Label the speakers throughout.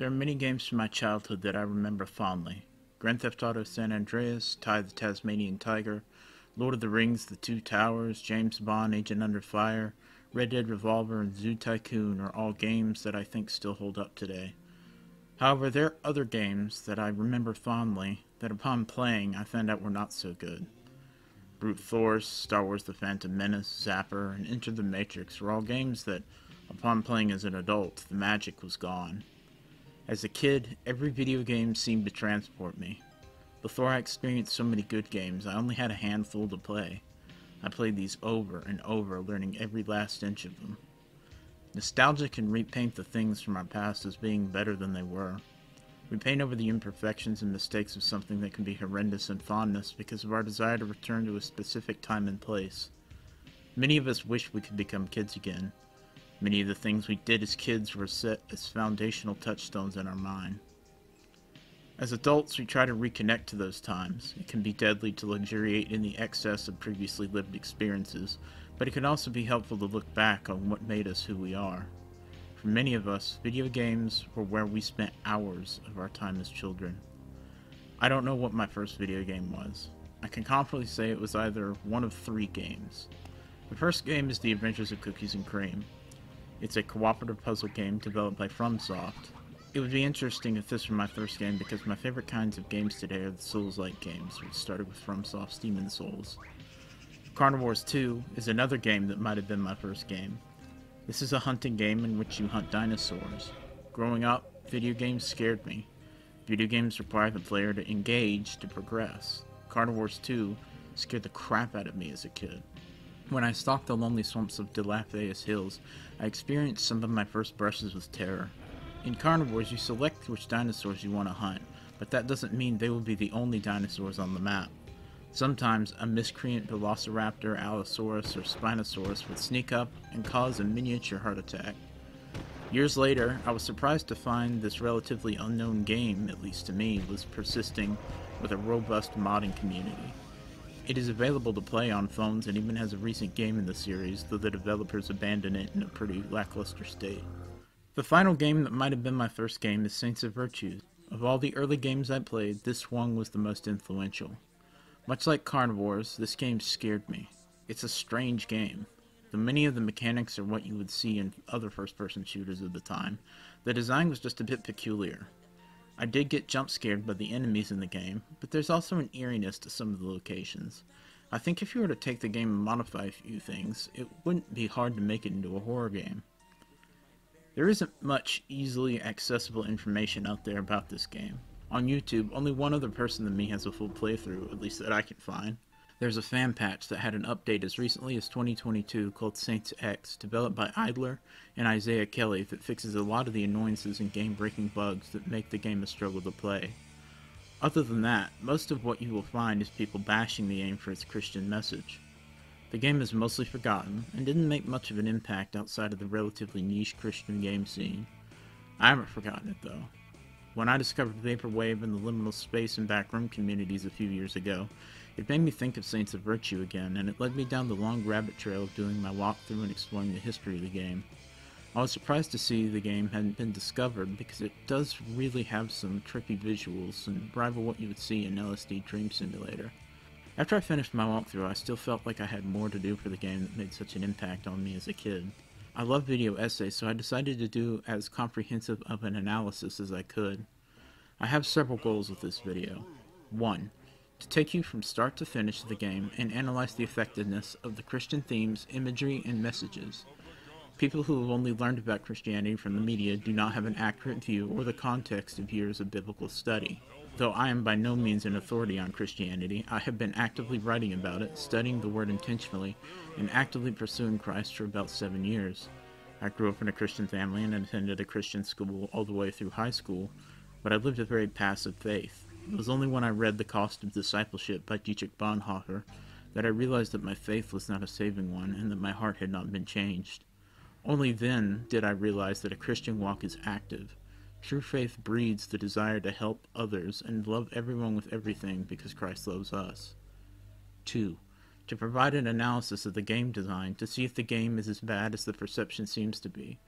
Speaker 1: There are many games from my childhood that I remember fondly. Grand Theft Auto San Andreas, Ty the Tasmanian Tiger, Lord of the Rings, The Two Towers, James Bond, Agent Under Fire, Red Dead Revolver, and Zoo Tycoon are all games that I think still hold up today. However, there are other games that I remember fondly that upon playing I found out were not so good. Brute Force, Star Wars The Phantom Menace, Zapper, and Enter the Matrix were all games that, upon playing as an adult, the magic was gone. As a kid, every video game seemed to transport me. Before I experienced so many good games, I only had a handful to play. I played these over and over, learning every last inch of them. Nostalgia can repaint the things from our past as being better than they were. We paint over the imperfections and mistakes of something that can be horrendous in fondness because of our desire to return to a specific time and place. Many of us wish we could become kids again, Many of the things we did as kids were set as foundational touchstones in our mind. As adults, we try to reconnect to those times. It can be deadly to luxuriate in the excess of previously lived experiences, but it can also be helpful to look back on what made us who we are. For many of us, video games were where we spent hours of our time as children. I don't know what my first video game was. I can confidently say it was either one of three games. The first game is The Adventures of Cookies and Cream. It's a cooperative puzzle game developed by FromSoft. It would be interesting if this were my first game because my favorite kinds of games today are the Souls-like games, which started with FromSoft's Demon's Souls. Carnivores 2 is another game that might have been my first game. This is a hunting game in which you hunt dinosaurs. Growing up, video games scared me. Video games require the player to engage to progress. Carnivores 2 scared the crap out of me as a kid. When I stalked the lonely swamps of Dilaphidious Hills, I experienced some of my first brushes with terror. In carnivores, you select which dinosaurs you want to hunt, but that doesn't mean they will be the only dinosaurs on the map. Sometimes a miscreant Velociraptor, Allosaurus, or Spinosaurus would sneak up and cause a miniature heart attack. Years later, I was surprised to find this relatively unknown game, at least to me, was persisting with a robust modding community. It is available to play on phones and even has a recent game in the series, though the developers abandoned it in a pretty lackluster state. The final game that might have been my first game is Saints of Virtue. Of all the early games I played, this one was the most influential. Much like Carnivores, this game scared me. It's a strange game. Though many of the mechanics are what you would see in other first-person shooters of the time, the design was just a bit peculiar. I did get jump scared by the enemies in the game, but there's also an eeriness to some of the locations. I think if you were to take the game and modify a few things, it wouldn't be hard to make it into a horror game. There isn't much easily accessible information out there about this game. On YouTube, only one other person than me has a full playthrough, at least that I can find. There's a fan patch that had an update as recently as 2022 called Saints X, developed by Idler and Isaiah Kelly that fixes a lot of the annoyances and game-breaking bugs that make the game a struggle to play. Other than that, most of what you will find is people bashing the game for its Christian message. The game is mostly forgotten, and didn't make much of an impact outside of the relatively niche Christian game scene. I haven't forgotten it though. When I discovered Vaporwave and the liminal space and backroom communities a few years ago, it made me think of Saints of Virtue again, and it led me down the long rabbit trail of doing my walkthrough and exploring the history of the game. I was surprised to see the game hadn't been discovered because it does really have some trippy visuals and rival what you would see in LSD Dream Simulator. After I finished my walkthrough, I still felt like I had more to do for the game that made such an impact on me as a kid. I love video essays, so I decided to do as comprehensive of an analysis as I could. I have several goals with this video. 1 to take you from start to finish of the game and analyze the effectiveness of the Christian themes, imagery, and messages. People who have only learned about Christianity from the media do not have an accurate view or the context of years of biblical study. Though I am by no means an authority on Christianity, I have been actively writing about it, studying the Word intentionally, and actively pursuing Christ for about seven years. I grew up in a Christian family and attended a Christian school all the way through high school, but I lived a very passive faith. It was only when I read The Cost of Discipleship by Dietrich Bonhoeffer that I realized that my faith was not a saving one and that my heart had not been changed. Only then did I realize that a Christian walk is active. True faith breeds the desire to help others and love everyone with everything because Christ loves us. 2. To provide an analysis of the game design to see if the game is as bad as the perception seems to be.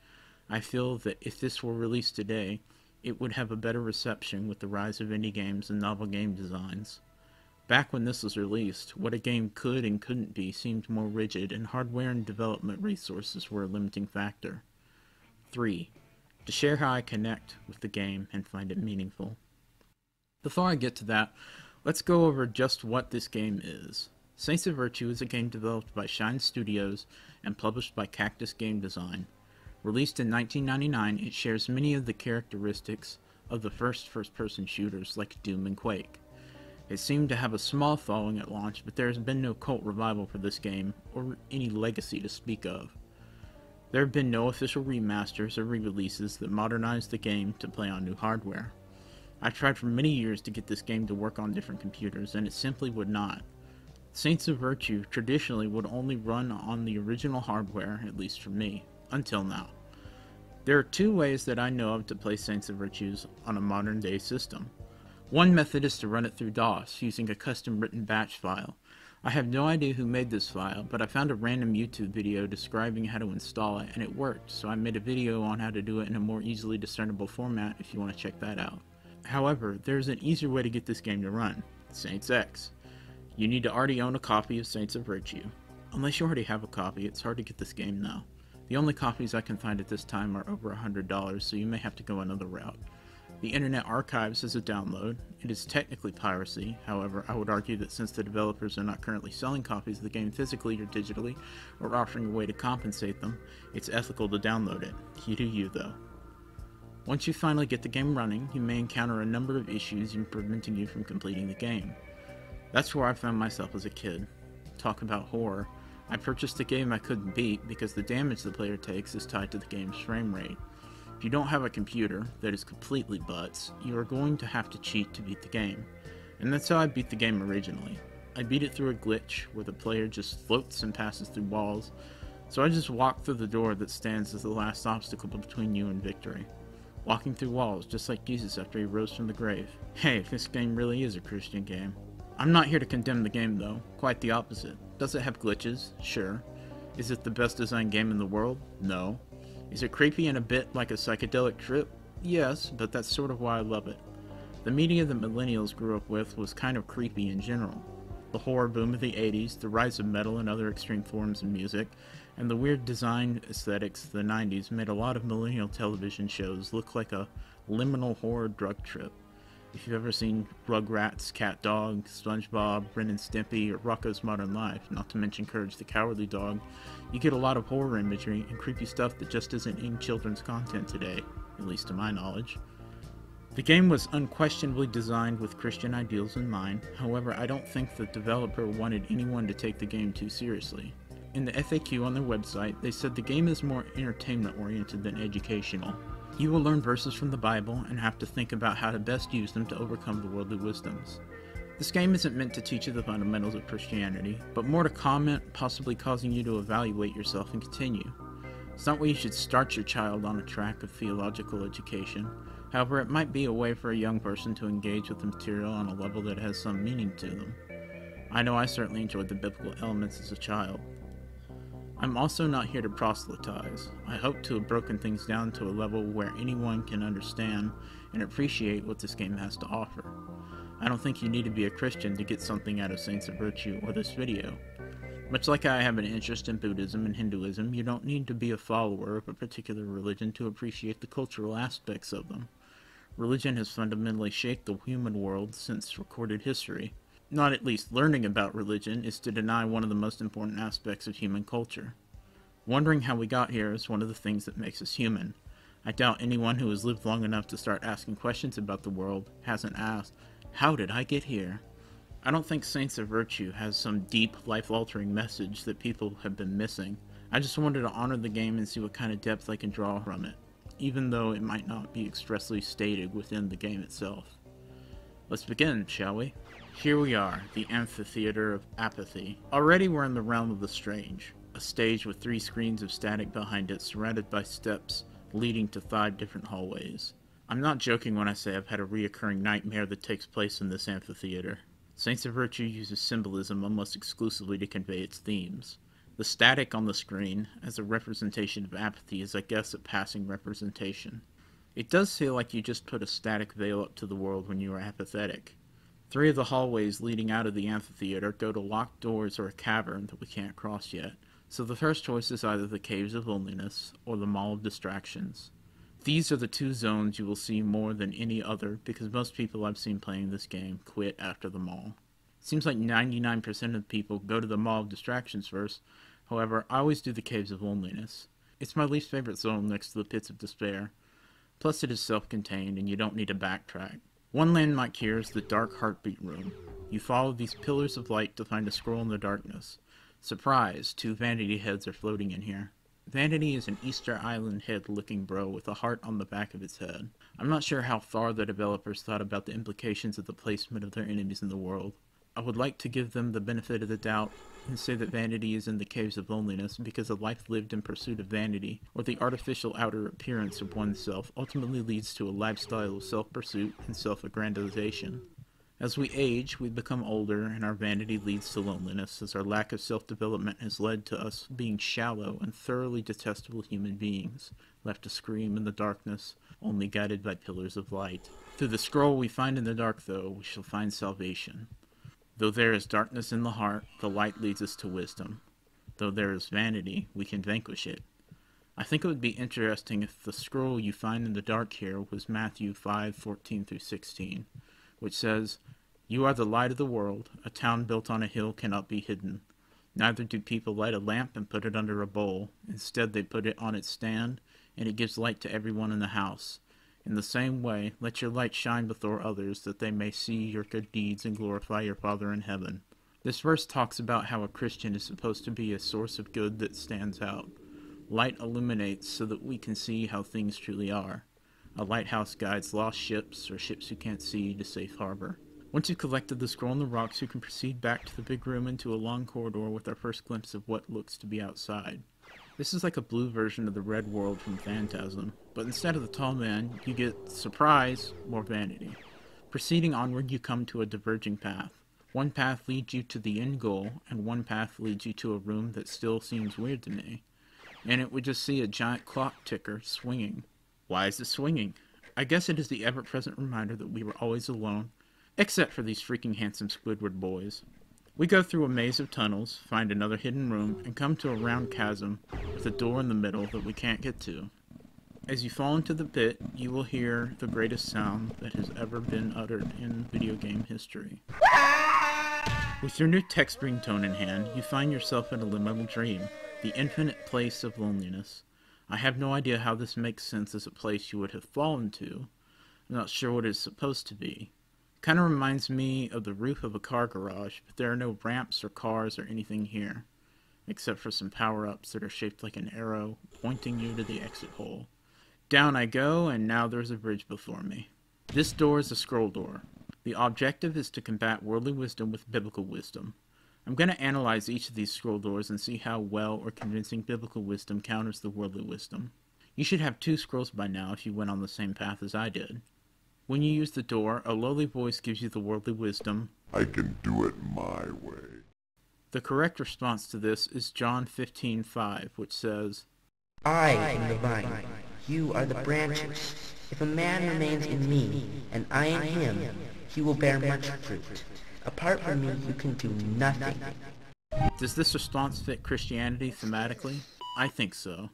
Speaker 1: I feel that if this were released today, it would have a better reception with the rise of indie games and novel game designs. Back when this was released, what a game could and couldn't be seemed more rigid, and hardware and development resources were a limiting factor. 3. To share how I connect with the game and find it meaningful. Before I get to that, let's go over just what this game is. Saints of Virtue is a game developed by Shine Studios and published by Cactus Game Design. Released in 1999, it shares many of the characteristics of the first first person shooters like Doom and Quake. It seemed to have a small following at launch, but there has been no cult revival for this game, or any legacy to speak of. There have been no official remasters or re releases that modernize the game to play on new hardware. I've tried for many years to get this game to work on different computers, and it simply would not. Saints of Virtue traditionally would only run on the original hardware, at least for me until now. There are two ways that I know of to play Saints of Virtues on a modern day system. One method is to run it through DOS using a custom written batch file. I have no idea who made this file, but I found a random YouTube video describing how to install it and it worked, so I made a video on how to do it in a more easily discernible format if you want to check that out. However, there's an easier way to get this game to run, Saints X. You need to already own a copy of Saints of Virtue. Unless you already have a copy, it's hard to get this game now. The only copies I can find at this time are over $100, so you may have to go another route. The Internet Archives is a download. It is technically piracy, however, I would argue that since the developers are not currently selling copies of the game physically or digitally, or offering a way to compensate them, it's ethical to download it. You do you, though. Once you finally get the game running, you may encounter a number of issues in preventing you from completing the game. That's where I found myself as a kid. Talk about horror. I purchased a game I couldn't beat because the damage the player takes is tied to the game's frame rate. If you don't have a computer that is completely butts, you are going to have to cheat to beat the game. And that's how I beat the game originally. I beat it through a glitch where the player just floats and passes through walls, so I just walk through the door that stands as the last obstacle between you and victory. Walking through walls, just like Jesus after he rose from the grave. Hey, if this game really is a Christian game. I'm not here to condemn the game though, quite the opposite. Does it have glitches? Sure. Is it the best designed game in the world? No. Is it creepy and a bit like a psychedelic trip? Yes, but that's sort of why I love it. The media that millennials grew up with was kind of creepy in general. The horror boom of the 80s, the rise of metal and other extreme forms of music, and the weird design aesthetics of the 90s made a lot of millennial television shows look like a liminal horror drug trip. If you've ever seen Rugrats, CatDog, SpongeBob, Ren and Stimpy, or Rocko's Modern Life, not to mention Courage the Cowardly Dog, you get a lot of horror imagery and creepy stuff that just isn't in children's content today, at least to my knowledge. The game was unquestionably designed with Christian ideals in mind, however, I don't think the developer wanted anyone to take the game too seriously. In the FAQ on their website, they said the game is more entertainment oriented than educational, you will learn verses from the Bible and have to think about how to best use them to overcome the worldly wisdoms. This game isn't meant to teach you the fundamentals of Christianity, but more to comment, possibly causing you to evaluate yourself and continue. It's not where you should start your child on a track of theological education. However, it might be a way for a young person to engage with the material on a level that has some meaning to them. I know I certainly enjoyed the biblical elements as a child. I'm also not here to proselytize. I hope to have broken things down to a level where anyone can understand and appreciate what this game has to offer. I don't think you need to be a Christian to get something out of Saints of Virtue or this video. Much like I have an interest in Buddhism and Hinduism, you don't need to be a follower of a particular religion to appreciate the cultural aspects of them. Religion has fundamentally shaped the human world since recorded history not at least learning about religion, is to deny one of the most important aspects of human culture. Wondering how we got here is one of the things that makes us human. I doubt anyone who has lived long enough to start asking questions about the world hasn't asked, How did I get here? I don't think Saints of Virtue has some deep, life altering message that people have been missing. I just wanted to honor the game and see what kind of depth I can draw from it, even though it might not be expressly stated within the game itself. Let's begin, shall we? Here we are, the amphitheater of apathy. Already we're in the realm of the strange, a stage with three screens of static behind it surrounded by steps leading to five different hallways. I'm not joking when I say I've had a reoccurring nightmare that takes place in this amphitheater. Saints of Virtue uses symbolism almost exclusively to convey its themes. The static on the screen, as a representation of apathy, is I guess a passing representation. It does feel like you just put a static veil up to the world when you are apathetic. Three of the hallways leading out of the amphitheater go to locked doors or a cavern that we can't cross yet, so the first choice is either the Caves of Loneliness or the Mall of Distractions. These are the two zones you will see more than any other because most people I've seen playing this game quit after the mall. Seems like 99% of people go to the Mall of Distractions first, however, I always do the Caves of Loneliness. It's my least favorite zone next to the Pits of Despair. Plus, it is self contained and you don't need to backtrack. One landmark here is the Dark Heartbeat Room. You follow these pillars of light to find a scroll in the darkness. Surprise, two vanity heads are floating in here. Vanity is an Easter Island head looking bro with a heart on the back of its head. I'm not sure how far the developers thought about the implications of the placement of their enemies in the world. I would like to give them the benefit of the doubt and say that vanity is in the caves of loneliness because a life lived in pursuit of vanity, or the artificial outer appearance of oneself, ultimately leads to a lifestyle of self pursuit and self aggrandization. As we age, we become older, and our vanity leads to loneliness, as our lack of self development has led to us being shallow and thoroughly detestable human beings, left to scream in the darkness, only guided by pillars of light. Through the scroll we find in the dark, though, we shall find salvation. Though there is darkness in the heart, the light leads us to wisdom. Though there is vanity, we can vanquish it. I think it would be interesting if the scroll you find in the dark here was Matthew 5:14 through 16, which says, "You are the light of the world. A town built on a hill cannot be hidden. Neither do people light a lamp and put it under a bowl. Instead, they put it on its stand, and it gives light to everyone in the house. In the same way, let your light shine before others, that they may see your good deeds and glorify your Father in heaven. This verse talks about how a Christian is supposed to be a source of good that stands out. Light illuminates so that we can see how things truly are. A lighthouse guides lost ships or ships you can't see to safe harbor. Once you've collected the scroll in the rocks, you can proceed back to the big room into a long corridor with our first glimpse of what looks to be outside. This is like a blue version of the red world from Phantasm, but instead of the tall man, you get, surprise, more vanity. Proceeding onward, you come to a diverging path. One path leads you to the end goal, and one path leads you to a room that still seems weird to me. And it would just see a giant clock ticker swinging. Why is it swinging? I guess it is the ever present reminder that we were always alone, except for these freaking handsome Squidward boys. We go through a maze of tunnels, find another hidden room, and come to a round chasm with a door in the middle that we can't get to. As you fall into the pit, you will hear the greatest sound that has ever been uttered in video game history. With your new text ringtone in hand, you find yourself in a liminal dream, the infinite place of loneliness. I have no idea how this makes sense as a place you would have fallen to. I'm not sure what it's supposed to be. Kind of reminds me of the roof of a car garage, but there are no ramps or cars or anything here, except for some power-ups that are shaped like an arrow pointing you to the exit hole. Down I go, and now there's a bridge before me. This door is a scroll door. The objective is to combat worldly wisdom with biblical wisdom. I'm going to analyze each of these scroll doors and see how well or convincing biblical wisdom counters the worldly wisdom. You should have two scrolls by now if you went on the same path as I did. When you use the door, a lowly voice gives you the worldly wisdom.
Speaker 2: I can do it my way.
Speaker 1: The correct response to this is John 15:5, which says,
Speaker 3: I am the vine, you are the branches. If a man remains in me, and I in him, he will bear much fruit. Apart from me, you can do nothing.
Speaker 1: Does this response fit Christianity thematically? I think so.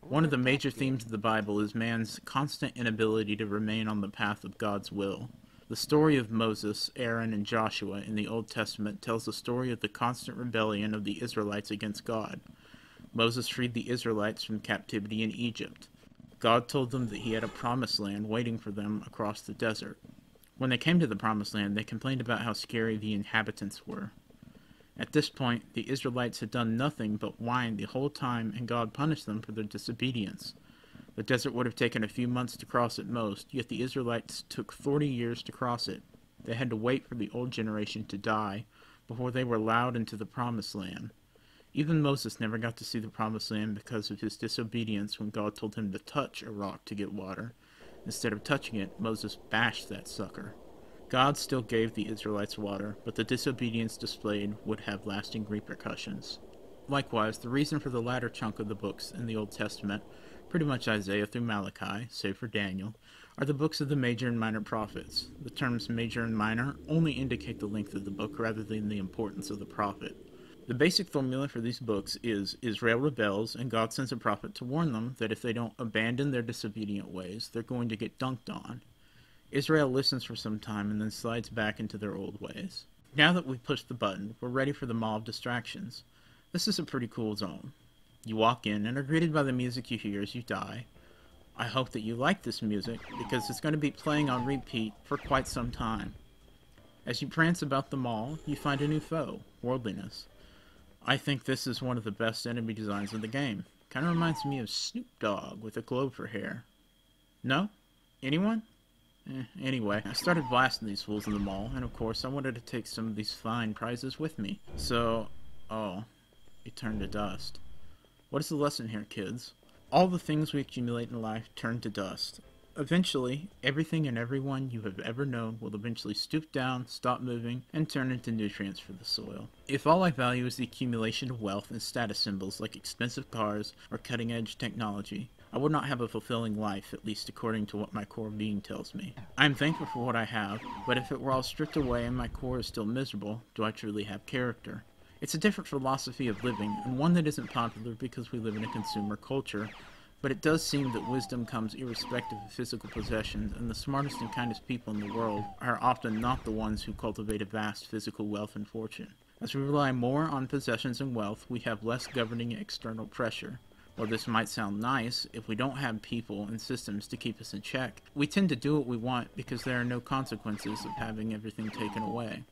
Speaker 1: One of the major themes of the Bible is man's constant inability to remain on the path of God's will. The story of Moses, Aaron, and Joshua in the Old Testament tells the story of the constant rebellion of the Israelites against God. Moses freed the Israelites from captivity in Egypt. God told them that he had a promised land waiting for them across the desert. When they came to the promised land, they complained about how scary the inhabitants were. At this point, the Israelites had done nothing but whine the whole time, and God punished them for their disobedience. The desert would have taken a few months to cross at most, yet the Israelites took forty years to cross it. They had to wait for the old generation to die before they were allowed into the promised land. Even Moses never got to see the promised land because of his disobedience when God told him to touch a rock to get water. Instead of touching it, Moses bashed that sucker. God still gave the Israelites water, but the disobedience displayed would have lasting repercussions. Likewise, the reason for the latter chunk of the books in the Old Testament, pretty much Isaiah through Malachi, save for Daniel, are the books of the major and minor prophets. The terms major and minor only indicate the length of the book rather than the importance of the prophet. The basic formula for these books is Israel rebels, and God sends a prophet to warn them that if they don't abandon their disobedient ways, they're going to get dunked on. Israel listens for some time and then slides back into their old ways. Now that we've pushed the button, we're ready for the mall of Distractions. This is a pretty cool zone. You walk in and are greeted by the music you hear as you die. I hope that you like this music because it's going to be playing on repeat for quite some time. As you prance about the mall, you find a new foe, worldliness. I think this is one of the best enemy designs in the game. Kind of reminds me of Snoop Dogg with a globe for hair. No? Anyone? Eh, anyway, I started blasting these fools in the mall, and of course I wanted to take some of these fine prizes with me. So, oh, it turned to dust. What is the lesson here, kids? All the things we accumulate in life turn to dust. Eventually, everything and everyone you have ever known will eventually stoop down, stop moving, and turn into nutrients for the soil. If all I value is the accumulation of wealth and status symbols like expensive cars or cutting edge technology, I would not have a fulfilling life, at least according to what my core being tells me. I am thankful for what I have, but if it were all stripped away and my core is still miserable, do I truly have character? It's a different philosophy of living, and one that isn't popular because we live in a consumer culture, but it does seem that wisdom comes irrespective of physical possessions, and the smartest and kindest people in the world are often not the ones who cultivate a vast physical wealth and fortune. As we rely more on possessions and wealth, we have less governing external pressure. While this might sound nice, if we don't have people and systems to keep us in check, we tend to do what we want because there are no consequences of having everything taken away.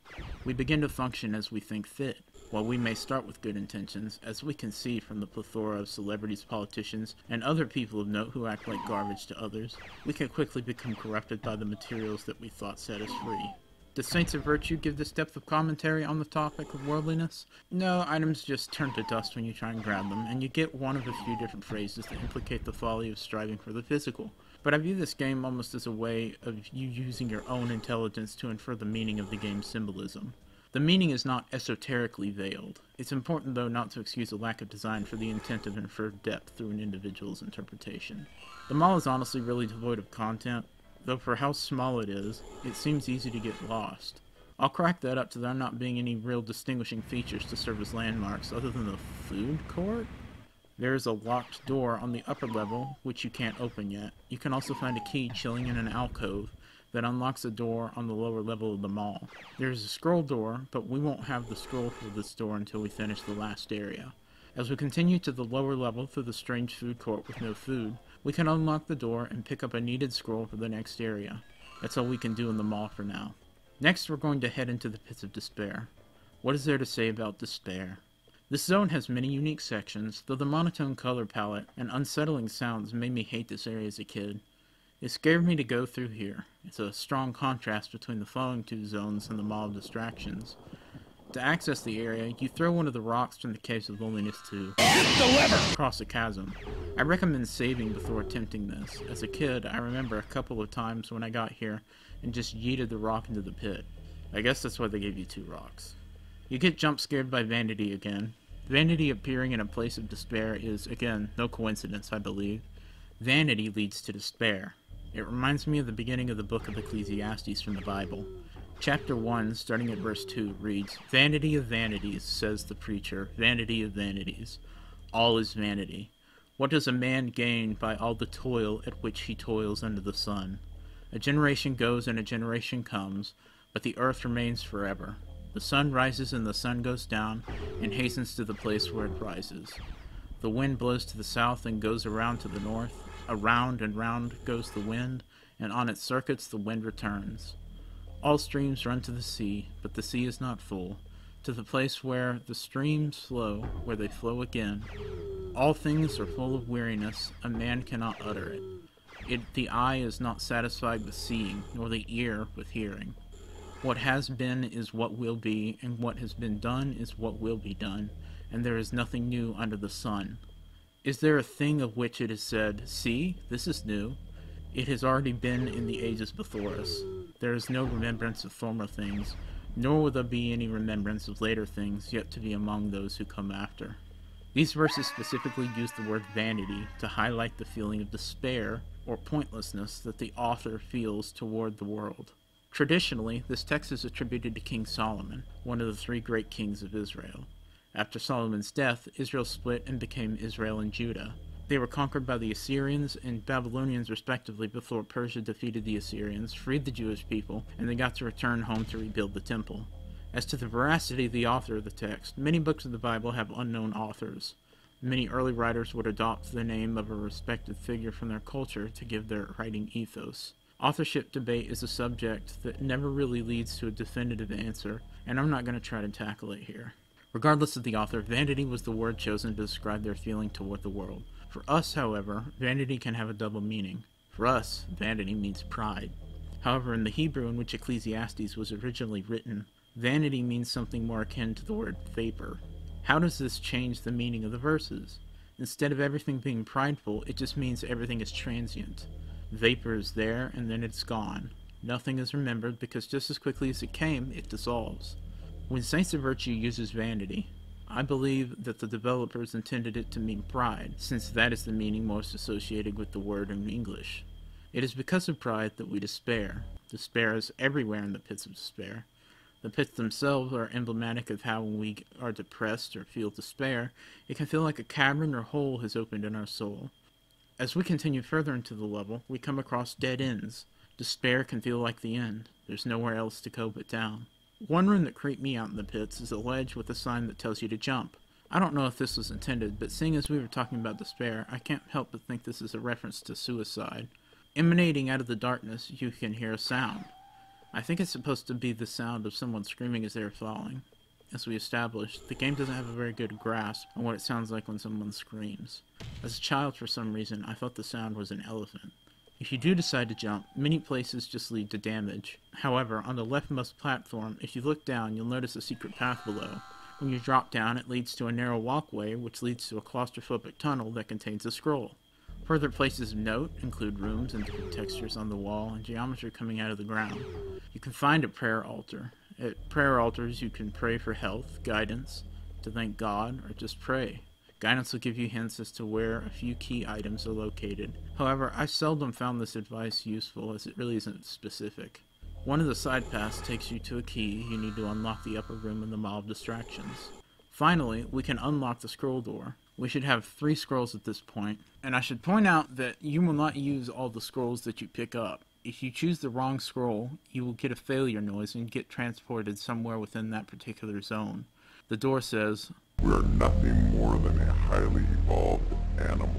Speaker 1: We begin to function as we think fit. While we may start with good intentions, as we can see from the plethora of celebrities, politicians, and other people of note who act like garbage to others, we can quickly become corrupted by the materials that we thought set us free. Does Saints of Virtue give this depth of commentary on the topic of worldliness? No, items just turn to dust when you try and grab them, and you get one of a few different phrases that implicate the folly of striving for the physical. But I view this game almost as a way of you using your own intelligence to infer the meaning of the game's symbolism. The meaning is not esoterically veiled. It's important, though, not to excuse a lack of design for the intent of inferred depth through an individual's interpretation. The mall is honestly really devoid of content, though for how small it is, it seems easy to get lost. I'll crack that up to there not being any real distinguishing features to serve as landmarks other than the food court. There is a locked door on the upper level, which you can't open yet. You can also find a key chilling in an alcove that unlocks a door on the lower level of the mall. There is a scroll door, but we won't have the scroll for this door until we finish the last area. As we continue to the lower level through the strange food court with no food, we can unlock the door and pick up a needed scroll for the next area. That's all we can do in the mall for now. Next, we're going to head into the Pits of Despair. What is there to say about despair? This zone has many unique sections, though the monotone color palette and unsettling sounds made me hate this area as a kid. It scared me to go through here. It's a strong contrast between the following two zones and the Mall of Distractions. To access the area, you throw one of the rocks from the Caves of Loneliness to cross the chasm. I recommend saving before attempting this. As a kid, I remember a couple of times when I got here and just yeeted the rock into the pit. I guess that's why they gave you two rocks. You get jump scared by Vanity again. Vanity appearing in a place of despair is, again, no coincidence, I believe. Vanity leads to despair. It reminds me of the beginning of the book of Ecclesiastes from the Bible. Chapter 1, starting at verse 2, reads Vanity of vanities, says the preacher, vanity of vanities. All is vanity. What does a man gain by all the toil at which he toils under the sun? A generation goes and a generation comes, but the earth remains forever. The sun rises and the sun goes down, and hastens to the place where it rises. The wind blows to the south and goes around to the north. Around and round goes the wind, and on its circuits the wind returns. All streams run to the sea, but the sea is not full. To the place where the streams flow, where they flow again. All things are full of weariness, a man cannot utter it. it. The eye is not satisfied with seeing, nor the ear with hearing. What has been is what will be, and what has been done is what will be done, and there is nothing new under the sun. Is there a thing of which it is said, See, this is new? It has already been in the ages before us. There is no remembrance of former things, nor will there be any remembrance of later things yet to be among those who come after. These verses specifically use the word vanity to highlight the feeling of despair or pointlessness that the author feels toward the world. Traditionally, this text is attributed to King Solomon, one of the three great kings of Israel. After Solomon's death, Israel split and became Israel and Judah. They were conquered by the Assyrians and Babylonians respectively before Persia defeated the Assyrians, freed the Jewish people, and they got to return home to rebuild the temple. As to the veracity of the author of the text, many books of the Bible have unknown authors. Many early writers would adopt the name of a respected figure from their culture to give their writing ethos. Authorship debate is a subject that never really leads to a definitive answer, and I'm not going to try to tackle it here. Regardless of the author, vanity was the word chosen to describe their feeling toward the world. For us, however, vanity can have a double meaning. For us, vanity means pride. However, in the Hebrew in which Ecclesiastes was originally written, Vanity means something more akin to the word vapor. How does this change the meaning of the verses? Instead of everything being prideful, it just means everything is transient. Vapor is there and then it's gone. Nothing is remembered because just as quickly as it came, it dissolves. When Saints of Virtue uses vanity, I believe that the developers intended it to mean pride, since that is the meaning most associated with the word in English. It is because of pride that we despair. Despair is everywhere in the pits of despair. The pits themselves are emblematic of how when we are depressed or feel despair, it can feel like a cavern or hole has opened in our soul. As we continue further into the level, we come across dead ends. Despair can feel like the end. There's nowhere else to go but down. One room that creeped me out in the pits is a ledge with a sign that tells you to jump. I don't know if this was intended, but seeing as we were talking about despair, I can't help but think this is a reference to suicide. Emanating out of the darkness, you can hear a sound. I think it's supposed to be the sound of someone screaming as they're falling. As we established, the game doesn't have a very good grasp on what it sounds like when someone screams. As a child, for some reason, I thought the sound was an elephant. If you do decide to jump, many places just lead to damage. However, on the leftmost platform, if you look down, you'll notice a secret path below. When you drop down, it leads to a narrow walkway, which leads to a claustrophobic tunnel that contains a scroll. Further places of note include rooms and different textures on the wall and geometry coming out of the ground. You can find a prayer altar. At prayer altars, you can pray for health, guidance, to thank God, or just pray. Guidance will give you hints as to where a few key items are located. However, I seldom found this advice useful as it really isn't specific. One of the side paths takes you to a key you need to unlock the upper room in the Mall of Distractions. Finally, we can unlock the scroll door. We should have three scrolls at this point, and I should point out that you will not use all the scrolls that you pick up. If you choose the wrong scroll, you will get a failure noise and get transported somewhere within that particular zone. The door says,
Speaker 2: We are nothing more than a highly evolved animal.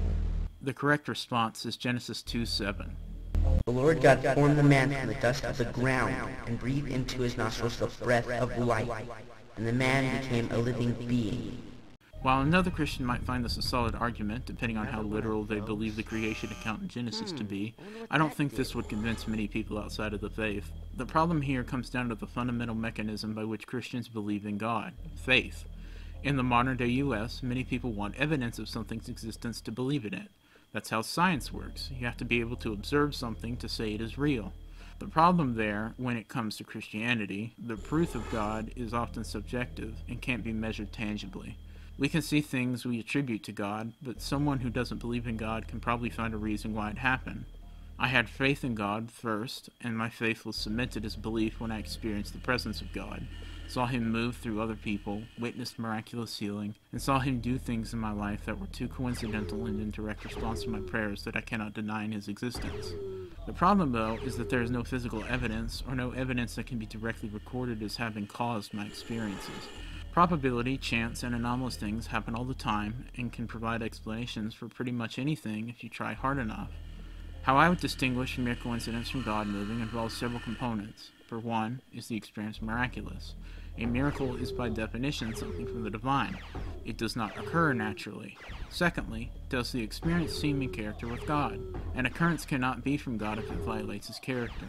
Speaker 1: The correct response is Genesis 2 7.
Speaker 3: The Lord God formed the man from the dust of the ground and breathed into his nostrils the breath of life, and the man became a living being.
Speaker 1: While another Christian might find this a solid argument, depending on how literal they believe the creation account in Genesis to be, I don't think this would convince many people outside of the faith. The problem here comes down to the fundamental mechanism by which Christians believe in God faith. In the modern day US, many people want evidence of something's existence to believe in it. That's how science works. You have to be able to observe something to say it is real. The problem there, when it comes to Christianity, the proof of God is often subjective and can't be measured tangibly. We can see things we attribute to God, but someone who doesn't believe in God can probably find a reason why it happened. I had faith in God first, and my faith was cemented as belief when I experienced the presence of God, saw Him move through other people, witnessed miraculous healing, and saw Him do things in my life that were too coincidental and in direct response to my prayers that I cannot deny in His existence. The problem, though, is that there is no physical evidence, or no evidence that can be directly recorded as having caused my experiences. Probability, chance, and anomalous things happen all the time and can provide explanations for pretty much anything if you try hard enough. How I would distinguish mere coincidence from God moving involves several components. For one, is the experience miraculous? A miracle is by definition something from the divine. It does not occur naturally. Secondly, does the experience seem in character with God? An occurrence cannot be from God if it violates his character.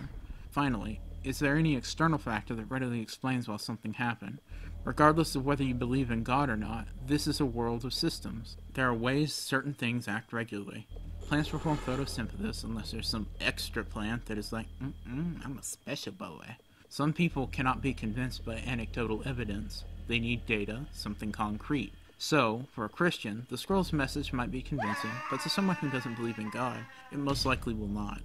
Speaker 1: Finally, is there any external factor that readily explains why something happened? Regardless of whether you believe in God or not, this is a world of systems. There are ways certain things act regularly. Plants perform photosynthesis unless there's some extra plant that is like, mm-mm, I'm a special boy. Some people cannot be convinced by anecdotal evidence. They need data, something concrete. So, for a Christian, the scroll's message might be convincing, but to someone who doesn't believe in God, it most likely will not.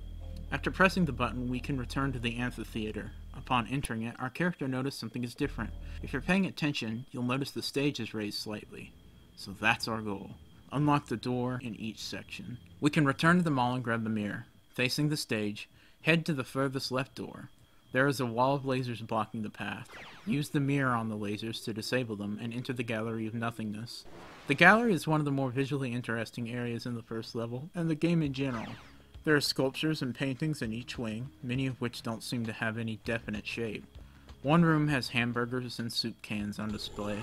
Speaker 1: After pressing the button, we can return to the amphitheater. Upon entering it, our character noticed something is different. If you're paying attention, you'll notice the stage is raised slightly. So that's our goal. Unlock the door in each section. We can return to the mall and grab the mirror. Facing the stage, head to the furthest left door. There is a wall of lasers blocking the path. Use the mirror on the lasers to disable them and enter the Gallery of Nothingness. The gallery is one of the more visually interesting areas in the first level, and the game in general. There are sculptures and paintings in each wing, many of which don't seem to have any definite shape. One room has hamburgers and soup cans on display.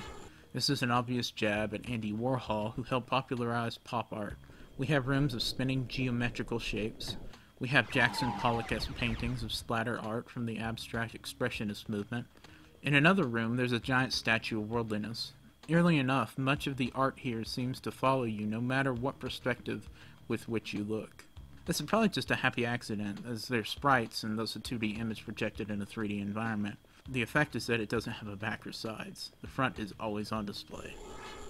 Speaker 1: This is an obvious jab at Andy Warhol, who helped popularize pop art. We have rooms of spinning geometrical shapes. We have Jackson Pollock-esque paintings of splatter art from the abstract expressionist movement. In another room, there's a giant statue of worldliness. Eerily enough, much of the art here seems to follow you no matter what perspective with which you look. This is probably just a happy accident, as they're sprites and thus a 2D image projected in a 3D environment. The effect is that it doesn't have a back or sides. The front is always on display.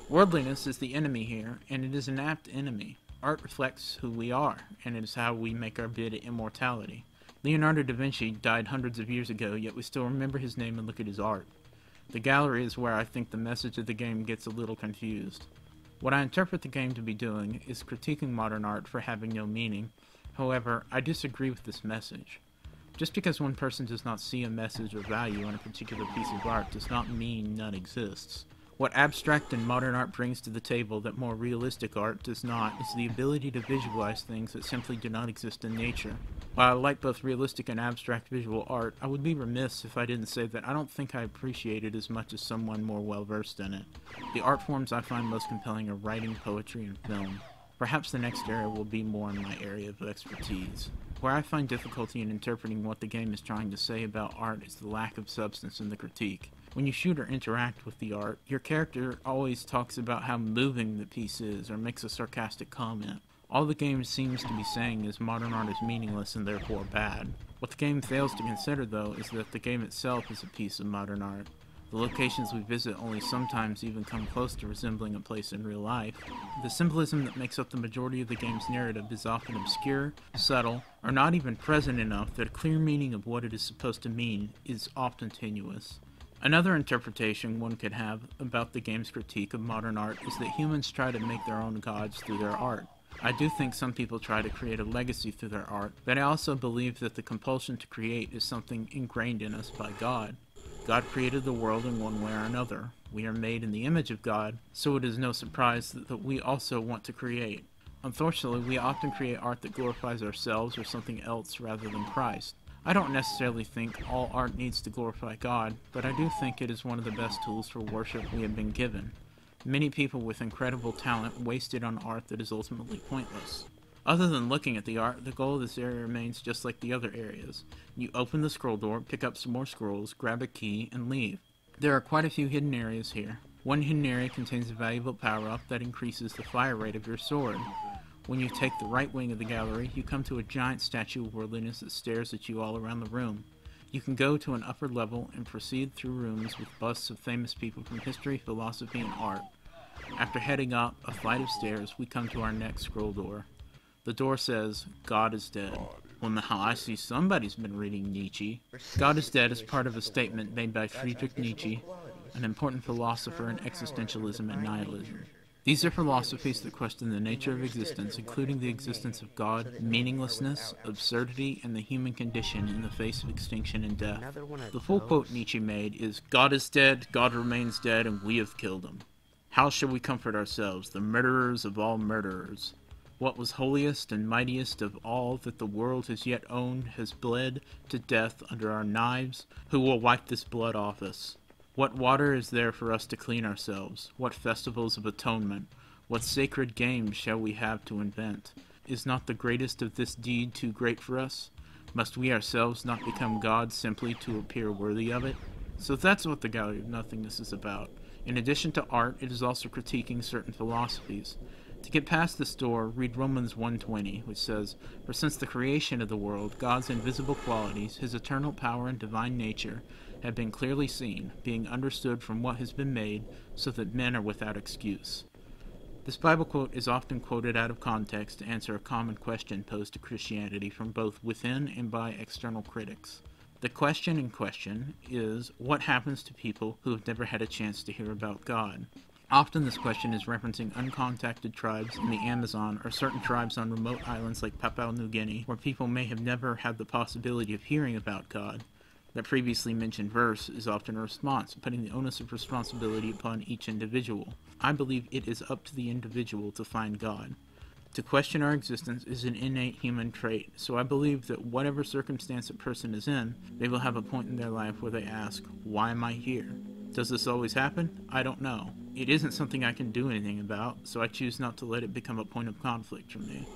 Speaker 1: Worldliness is the enemy here, and it is an apt enemy. Art reflects who we are, and it is how we make our bid at immortality. Leonardo da Vinci died hundreds of years ago, yet we still remember his name and look at his art. The gallery is where I think the message of the game gets a little confused. What I interpret the game to be doing is critiquing modern art for having no meaning. However, I disagree with this message. Just because one person does not see a message or value in a particular piece of art does not mean none exists. What abstract and modern art brings to the table that more realistic art does not is the ability to visualize things that simply do not exist in nature. While I like both realistic and abstract visual art, I would be remiss if I didn't say that I don't think I appreciate it as much as someone more well versed in it. The art forms I find most compelling are writing, poetry, and film. Perhaps the next area will be more in my area of expertise. Where I find difficulty in interpreting what the game is trying to say about art is the lack of substance in the critique. When you shoot or interact with the art, your character always talks about how moving the piece is or makes a sarcastic comment. All the game seems to be saying is modern art is meaningless and therefore bad. What the game fails to consider, though, is that the game itself is a piece of modern art. The locations we visit only sometimes even come close to resembling a place in real life. The symbolism that makes up the majority of the game's narrative is often obscure, subtle, or not even present enough that a clear meaning of what it is supposed to mean is often tenuous. Another interpretation one could have about the game's critique of modern art is that humans try to make their own gods through their art. I do think some people try to create a legacy through their art, but I also believe that the compulsion to create is something ingrained in us by God. God created the world in one way or another. We are made in the image of God, so it is no surprise that we also want to create. Unfortunately, we often create art that glorifies ourselves or something else rather than Christ. I don't necessarily think all art needs to glorify God, but I do think it is one of the best tools for worship we have been given. Many people with incredible talent waste it on art that is ultimately pointless. Other than looking at the art, the goal of this area remains just like the other areas. You open the scroll door, pick up some more scrolls, grab a key, and leave. There are quite a few hidden areas here. One hidden area contains a valuable power-up that increases the fire rate of your sword. When you take the right wing of the gallery, you come to a giant statue of worldliness that stares at you all around the room. You can go to an upper level and proceed through rooms with busts of famous people from history, philosophy, and art. After heading up a flight of stairs, we come to our next scroll door. The door says, God is dead. Well, now I see somebody's been reading Nietzsche. God is dead is part of a statement made by Friedrich Nietzsche, an important philosopher in existentialism and nihilism. These are philosophies that question the nature of existence, including the existence of God, meaninglessness, absurdity, and the human condition in the face of extinction and death. The full quote Nietzsche made is God is dead, God remains dead, and we have killed him. How shall we comfort ourselves, the murderers of all murderers? What was holiest and mightiest of all that the world has yet owned has bled to death under our knives. Who will wipe this blood off us? What water is there for us to clean ourselves? What festivals of atonement? What sacred games shall we have to invent? Is not the greatest of this deed too great for us? Must we ourselves not become gods simply to appear worthy of it? So that's what the Gallery of Nothingness is about. In addition to art, it is also critiquing certain philosophies. To get past this door, read Romans 1.20, which says, For since the creation of the world, God's invisible qualities, his eternal power and divine nature, have been clearly seen, being understood from what has been made, so that men are without excuse. This Bible quote is often quoted out of context to answer a common question posed to Christianity from both within and by external critics. The question in question is what happens to people who have never had a chance to hear about God? Often this question is referencing uncontacted tribes in the Amazon or certain tribes on remote islands like Papua New Guinea where people may have never had the possibility of hearing about God. That previously mentioned verse is often a response, putting the onus of responsibility upon each individual. I believe it is up to the individual to find God. To question our existence is an innate human trait, so I believe that whatever circumstance a person is in, they will have a point in their life where they ask, Why am I here? Does this always happen? I don't know. It isn't something I can do anything about, so I choose not to let it become a point of conflict for me.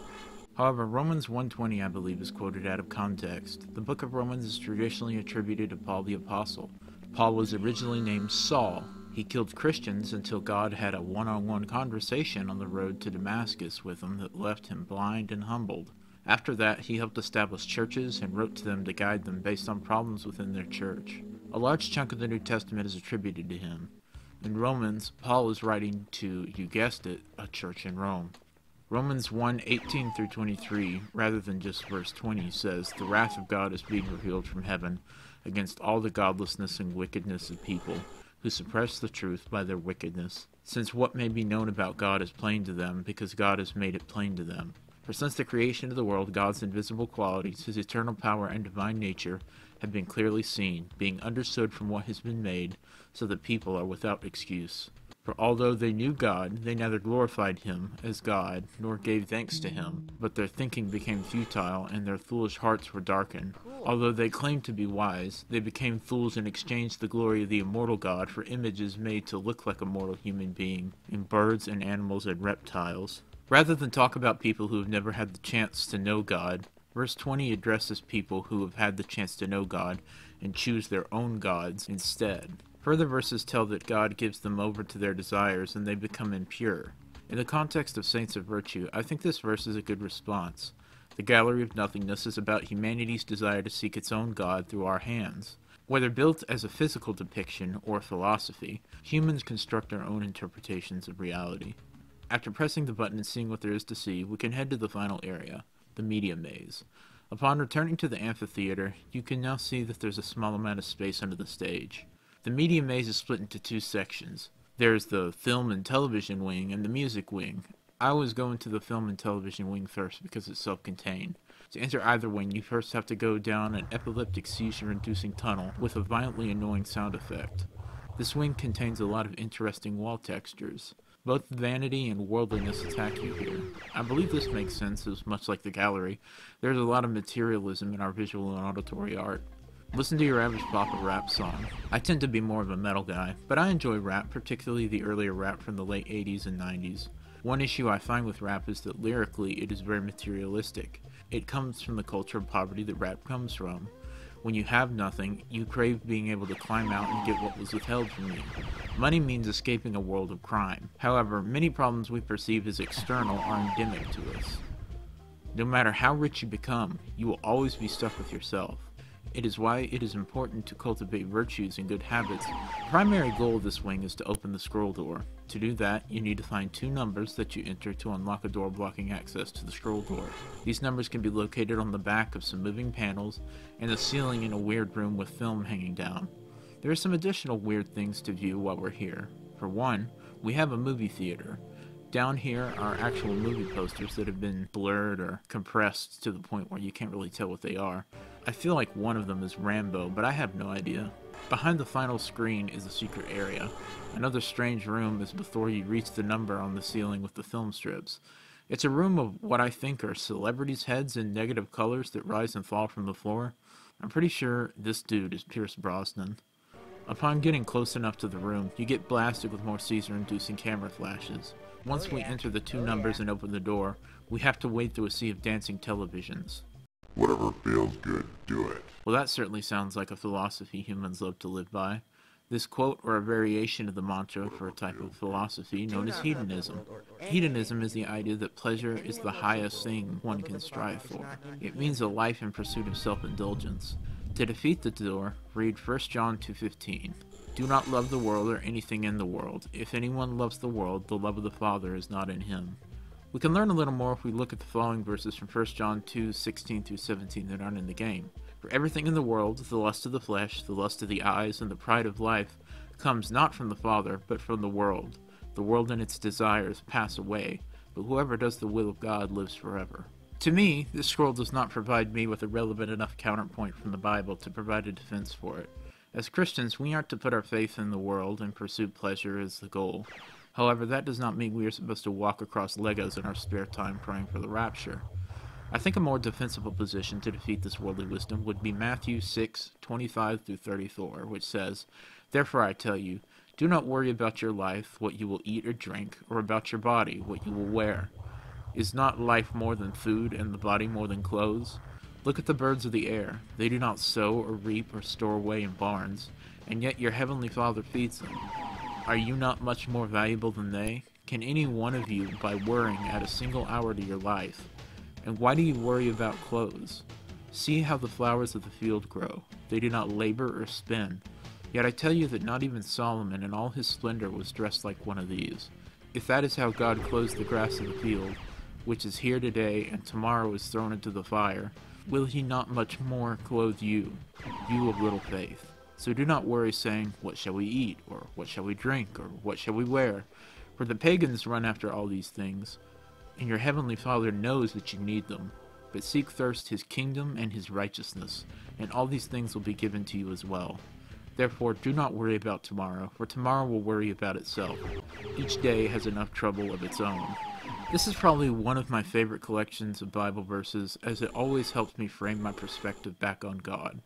Speaker 1: However, Romans 1:20 I believe is quoted out of context. The book of Romans is traditionally attributed to Paul the apostle. Paul was originally named Saul. He killed Christians until God had a one-on-one conversation on the road to Damascus with him that left him blind and humbled. After that, he helped establish churches and wrote to them to guide them based on problems within their church. A large chunk of the New Testament is attributed to him. In Romans, Paul is writing to, you guessed it, a church in Rome. Romans 1 18 through 23, rather than just verse 20, says, The wrath of God is being revealed from heaven against all the godlessness and wickedness of people who suppress the truth by their wickedness, since what may be known about God is plain to them, because God has made it plain to them. For since the creation of the world, God's invisible qualities, his eternal power and divine nature, have been clearly seen, being understood from what has been made, so that people are without excuse. For although they knew God, they neither glorified him as God, nor gave thanks to him, but their thinking became futile, and their foolish hearts were darkened. Although they claimed to be wise, they became fools and exchanged the glory of the immortal God for images made to look like a mortal human being, in birds and animals and reptiles. Rather than talk about people who have never had the chance to know God, verse 20 addresses people who have had the chance to know God and choose their own gods instead. Further verses tell that God gives them over to their desires and they become impure. In the context of Saints of Virtue, I think this verse is a good response. The Gallery of Nothingness is about humanity's desire to seek its own God through our hands. Whether built as a physical depiction or philosophy, humans construct their own interpretations of reality. After pressing the button and seeing what there is to see, we can head to the final area, the media maze. Upon returning to the amphitheater, you can now see that there's a small amount of space under the stage. The media maze is split into two sections. There's the film and television wing and the music wing. I was going to the film and television wing first because it's self-contained. To enter either wing, you first have to go down an epileptic seizure-inducing tunnel with a violently annoying sound effect. This wing contains a lot of interesting wall textures. Both vanity and worldliness attack you here. I believe this makes sense, as much like the gallery, there's a lot of materialism in our visual and auditory art. Listen to your average pop or rap song. I tend to be more of a metal guy, but I enjoy rap, particularly the earlier rap from the late 80s and 90s. One issue I find with rap is that lyrically it is very materialistic. It comes from the culture of poverty that rap comes from. When you have nothing, you crave being able to climb out and get what was withheld from you. Money means escaping a world of crime. However, many problems we perceive as external are endemic to us. No matter how rich you become, you will always be stuck with yourself. It is why it is important to cultivate virtues and good habits. The primary goal of this wing is to open the scroll door. To do that, you need to find two numbers that you enter to unlock a door blocking access to the scroll door. These numbers can be located on the back of some moving panels and the ceiling in a weird room with film hanging down. There are some additional weird things to view while we're here. For one, we have a movie theater. Down here are actual movie posters that have been blurred or compressed to the point where you can't really tell what they are. I feel like one of them is Rambo, but I have no idea. Behind the final screen is a secret area. Another strange room is before you reach the number on the ceiling with the film strips. It's a room of what I think are celebrities' heads in negative colors that rise and fall from the floor. I'm pretty sure this dude is Pierce Brosnan. Upon getting close enough to the room, you get blasted with more seizure-inducing camera flashes. Once we enter the two numbers and open the door, we have to wade through a sea of dancing televisions.
Speaker 2: Whatever feels good, do it.
Speaker 1: Well, that certainly sounds like a philosophy humans love to live by. This quote, or a variation of the mantra for a type of philosophy known as hedonism. Hedonism is the idea that pleasure is the highest thing one can strive for. It means a life in pursuit of self indulgence. To defeat the door, read 1 John 2:15. Do not love the world or anything in the world. If anyone loves the world, the love of the Father is not in him. We can learn a little more if we look at the following verses from 1 John 2:16 through 17 that aren't in the game. For everything in the world, the lust of the flesh, the lust of the eyes, and the pride of life, comes not from the Father, but from the world. The world and its desires pass away, but whoever does the will of God lives forever. To me, this scroll does not provide me with a relevant enough counterpoint from the Bible to provide a defense for it. As Christians, we aren't to put our faith in the world and pursue pleasure as the goal. However, that does not mean we are supposed to walk across Legos in our spare time praying for the rapture. I think a more defensible position to defeat this worldly wisdom would be Matthew 6, 25 through 34, which says, Therefore I tell you, do not worry about your life, what you will eat or drink, or about your body, what you will wear. Is not life more than food, and the body more than clothes? Look at the birds of the air. They do not sow or reap or store away in barns, and yet your heavenly Father feeds them. Are you not much more valuable than they? Can any one of you, by worrying, add a single hour to your life? And why do you worry about clothes? See how the flowers of the field grow. They do not labor or spin. Yet I tell you that not even Solomon in all his splendor was dressed like one of these. If that is how God clothes the grass of the field, which is here today and tomorrow is thrown into the fire, will he not much more clothe you, you of little faith? So do not worry, saying, What shall we eat? Or what shall we drink? Or what shall we wear? For the pagans run after all these things, and your heavenly Father knows that you need them. But seek first his kingdom and his righteousness, and all these things will be given to you as well. Therefore, do not worry about tomorrow, for tomorrow will worry about itself. Each day has enough trouble of its own. This is probably one of my favorite collections of Bible verses, as it always helps me frame my perspective back on God.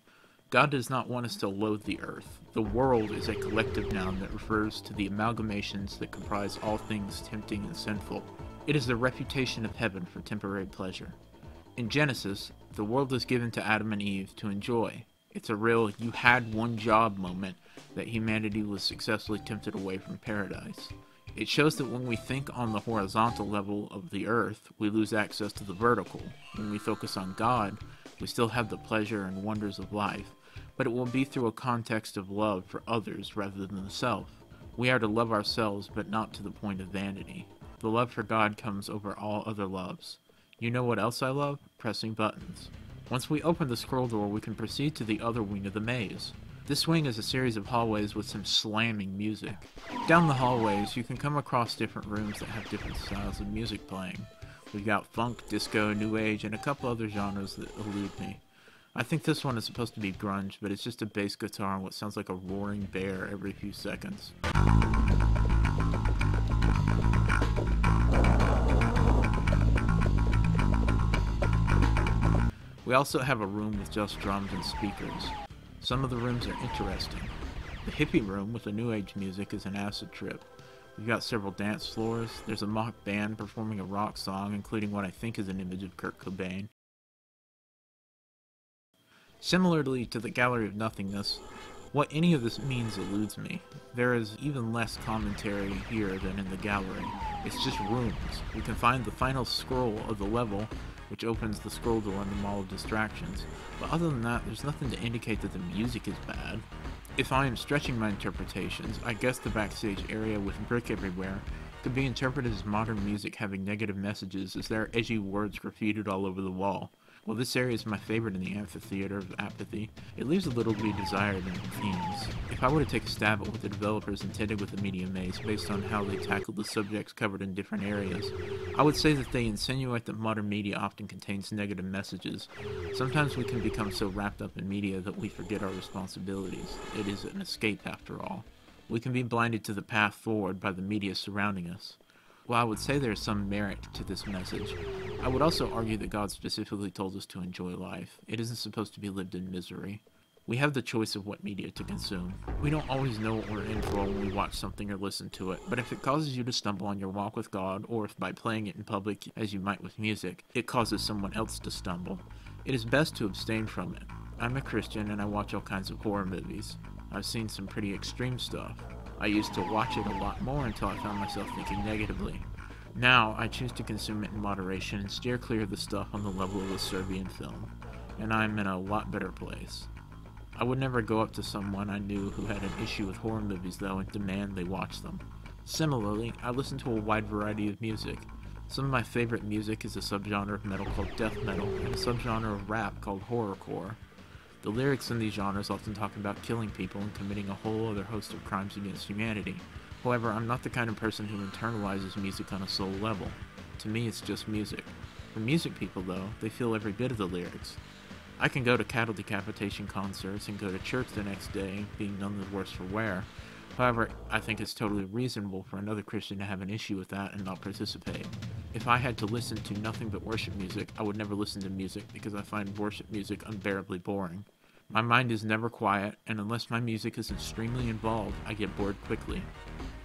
Speaker 1: God does not want us to loathe the earth. The world is a collective noun that refers to the amalgamations that comprise all things tempting and sinful. It is the reputation of heaven for temporary pleasure. In Genesis, the world is given to Adam and Eve to enjoy. It's a real you had one job moment that humanity was successfully tempted away from paradise. It shows that when we think on the horizontal level of the earth, we lose access to the vertical. When we focus on God, we still have the pleasure and wonders of life, but it will be through a context of love for others rather than the self. We are to love ourselves, but not to the point of vanity. The love for God comes over all other loves. You know what else I love? Pressing buttons. Once we open the scroll door, we can proceed to the other wing of the maze. This wing is a series of hallways with some slamming music. Down the hallways, you can come across different rooms that have different styles of music playing. We've got funk, disco, new age, and a couple other genres that elude me. I think this one is supposed to be grunge, but it's just a bass guitar and what sounds like a roaring bear every few seconds. We also have a room with just drums and speakers. Some of the rooms are interesting. The hippie room with the new age music is an acid trip. We've got several dance floors. There's a mock band performing a rock song, including what I think is an image of Kurt Cobain. Similarly to the Gallery of Nothingness, what any of this means eludes me. There is even less commentary here than in the gallery. It's just rooms. We can find the final scroll of the level which opens the scroll door in the Mall of Distractions, but other than that, there's nothing to indicate that the music is bad. If I am stretching my interpretations, I guess the backstage area with brick everywhere could be interpreted as modern music having negative messages as there are edgy words graffitied all over the wall. While this area is my favorite in the amphitheater of apathy, it leaves a little to be desired in the themes. If I were to take a stab at what the developers intended with the media maze based on how they tackled the subjects covered in different areas, I would say that they insinuate that modern media often contains negative messages. Sometimes we can become so wrapped up in media that we forget our responsibilities. It is an escape after all. We can be blinded to the path forward by the media surrounding us. While I would say there is some merit to this message, I would also argue that God specifically told us to enjoy life. It isn't supposed to be lived in misery. We have the choice of what media to consume. We don't always know what we're in for when we watch something or listen to it, but if it causes you to stumble on your walk with God, or if by playing it in public, as you might with music, it causes someone else to stumble, it is best to abstain from it. I'm a Christian and I watch all kinds of horror movies. I've seen some pretty extreme stuff. I used to watch it a lot more until I found myself thinking negatively. Now, I choose to consume it in moderation and steer clear of the stuff on the level of a Serbian film, and I'm in a lot better place. I would never go up to someone I knew who had an issue with horror movies, though, and demand they watch them. Similarly, I listen to a wide variety of music. Some of my favorite music is a subgenre of metal called death metal, and a subgenre of rap called horrorcore. The lyrics in these genres often talk about killing people and committing a whole other host of crimes against humanity. However, I'm not the kind of person who internalizes music on a soul level. To me, it's just music. For music people, though, they feel every bit of the lyrics. I can go to cattle decapitation concerts and go to church the next day, being none the worse for wear, However, I think it's totally reasonable for another Christian to have an issue with that and not participate. If I had to listen to nothing but worship music, I would never listen to music because I find worship music unbearably boring. My mind is never quiet, and unless my music is extremely involved, I get bored quickly.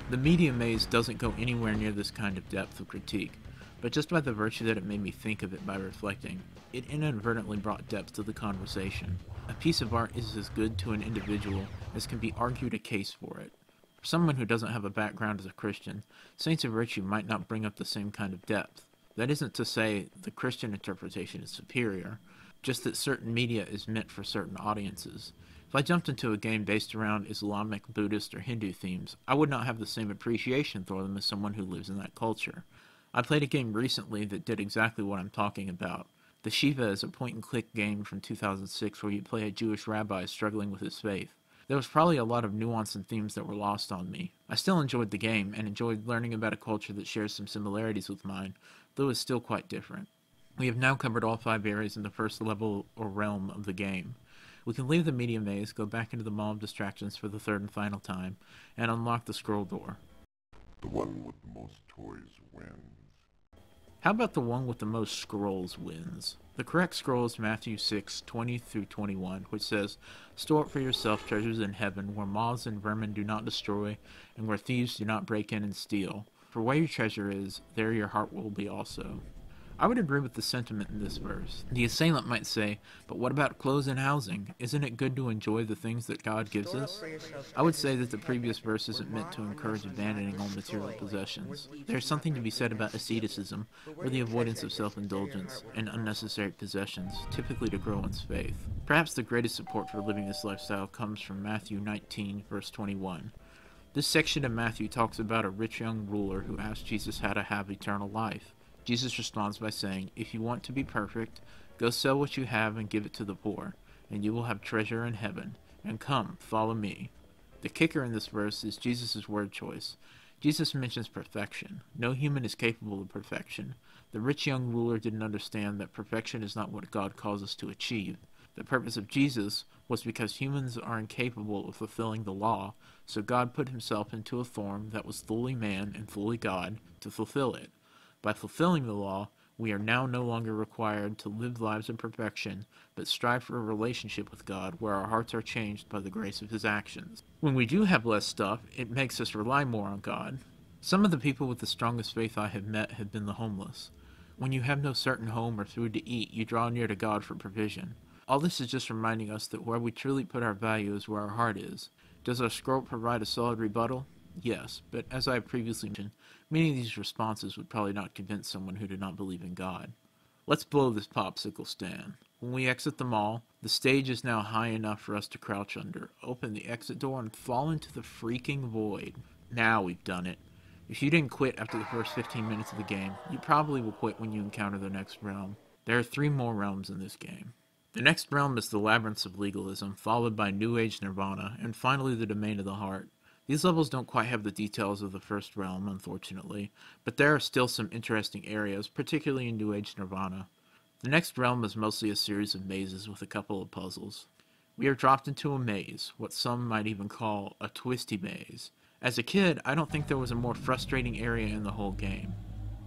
Speaker 1: The Media Maze doesn't go anywhere near this kind of depth of critique, but just by the virtue that it made me think of it by reflecting, it inadvertently brought depth to the conversation. A piece of art is as good to an individual as can be argued a case for it. For someone who doesn't have a background as a Christian, Saints of Virtue might not bring up the same kind of depth. That isn't to say the Christian interpretation is superior, just that certain media is meant for certain audiences. If I jumped into a game based around Islamic, Buddhist, or Hindu themes, I would not have the same appreciation for them as someone who lives in that culture. I played a game recently that did exactly what I'm talking about. The Shivah is a point and click game from 2006 where you play a Jewish rabbi struggling with his faith. There was probably a lot of nuance and themes that were lost on me. I still enjoyed the game and enjoyed learning about a culture that shares some similarities with mine, though is still quite different. We have now covered all five areas in the first level or realm of the game. We can leave the media maze, go back into the mall of distractions for the third and final time, and unlock the scroll door.
Speaker 2: The one with the most toys wins.
Speaker 1: How about the one with the most scrolls wins? The correct scroll is Matthew 6, 20 through 21, which says, Store up for yourself treasures in heaven, where moths and vermin do not destroy, and where thieves do not break in and steal. For where your treasure is, there your heart will be also. I would agree with the sentiment in this verse. The assailant might say, But what about clothes and housing? Isn't it good to enjoy the things that God gives us? I would say that the previous verse isn't meant to encourage abandoning all material possessions. There's something to be said about asceticism, or the avoidance of self indulgence and unnecessary possessions, typically to grow one's faith. Perhaps the greatest support for living this lifestyle comes from Matthew 19, verse 21. This section of Matthew talks about a rich young ruler who asked Jesus how to have eternal life. Jesus responds by saying, If you want to be perfect, go sell what you have and give it to the poor, and you will have treasure in heaven. And come, follow me. The kicker in this verse is Jesus' word choice. Jesus mentions perfection. No human is capable of perfection. The rich young ruler didn't understand that perfection is not what God calls us to achieve. The purpose of Jesus was because humans are incapable of fulfilling the law, so God put himself into a form that was fully man and fully God to fulfill it. By fulfilling the law, we are now no longer required to live lives in perfection, but strive for a relationship with God where our hearts are changed by the grace of His actions. When we do have less stuff, it makes us rely more on God. Some of the people with the strongest faith I have met have been the homeless. When you have no certain home or food to eat, you draw near to God for provision. All this is just reminding us that where we truly put our value is where our heart is. Does our scroll provide a solid rebuttal? Yes, but as I have previously mentioned, many of these responses would probably not convince someone who did not believe in God. Let's blow this popsicle stand. When we exit the mall, the stage is now high enough for us to crouch under, open the exit door, and fall into the freaking void. Now we've done it. If you didn't quit after the first 15 minutes of the game, you probably will quit when you encounter the next realm. There are three more realms in this game. The next realm is the Labyrinths of Legalism, followed by New Age Nirvana, and finally the Domain of the Heart. These levels don't quite have the details of the first realm, unfortunately, but there are still some interesting areas, particularly in New Age Nirvana. The next realm is mostly a series of mazes with a couple of puzzles. We are dropped into a maze, what some might even call a twisty maze. As a kid, I don't think there was a more frustrating area in the whole game.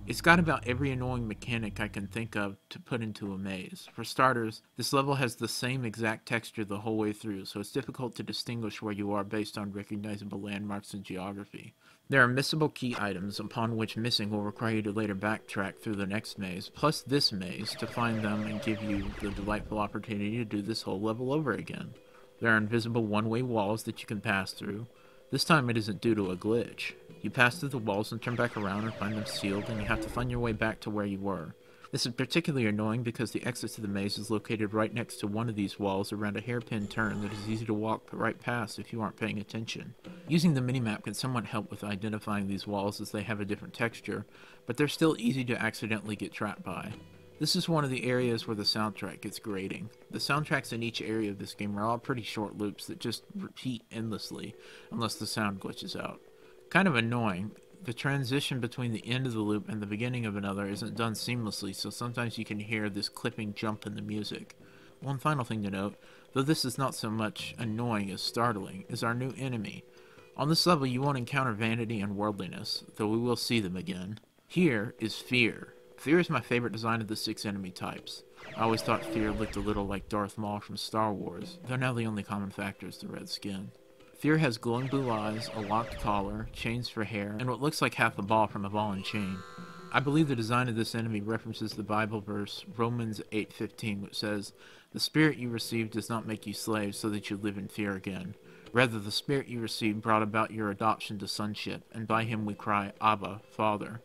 Speaker 1: It's got about every annoying mechanic I can think of to put into a maze. For starters, this level has the same exact texture the whole way through, so it's difficult to distinguish where you are based on recognizable landmarks and geography. There are missable key items upon which missing will require you to later backtrack through the next maze, plus this maze, to find them and give you the delightful opportunity to do this whole level over again. There are invisible one-way walls that you can pass through, this time it isn't due to a glitch. You pass through the walls and turn back around and find them sealed, and you have to find your way back to where you were. This is particularly annoying because the exit to the maze is located right next to one of these walls around a hairpin turn that is easy to walk right past if you aren't paying attention. Using the minimap can somewhat help with identifying these walls as they have a different texture, but they're still easy to accidentally get trapped by. This is one of the areas where the soundtrack gets grating. The soundtracks in each area of this game are all pretty short loops that just repeat endlessly, unless the sound glitches out. Kind of annoying, the transition between the end of the loop and the beginning of another isn't done seamlessly, so sometimes you can hear this clipping jump in the music. One final thing to note, though this is not so much annoying as startling, is our new enemy. On this level, you won't encounter vanity and worldliness, though we will see them again. Here is fear. Fear is my favorite design of the six enemy types. I always thought Fear looked a little like Darth Maul from Star Wars, though now the only common factor is the red skin. Fear has glowing blue eyes, a locked collar, chains for hair, and what looks like half a ball from a ball and chain. I believe the design of this enemy references the Bible verse Romans 8:15, which says, "The spirit you received does not make you slaves so that you live in fear again. Rather, the spirit you received brought about your adoption to sonship, and by him we cry, Abba, Father."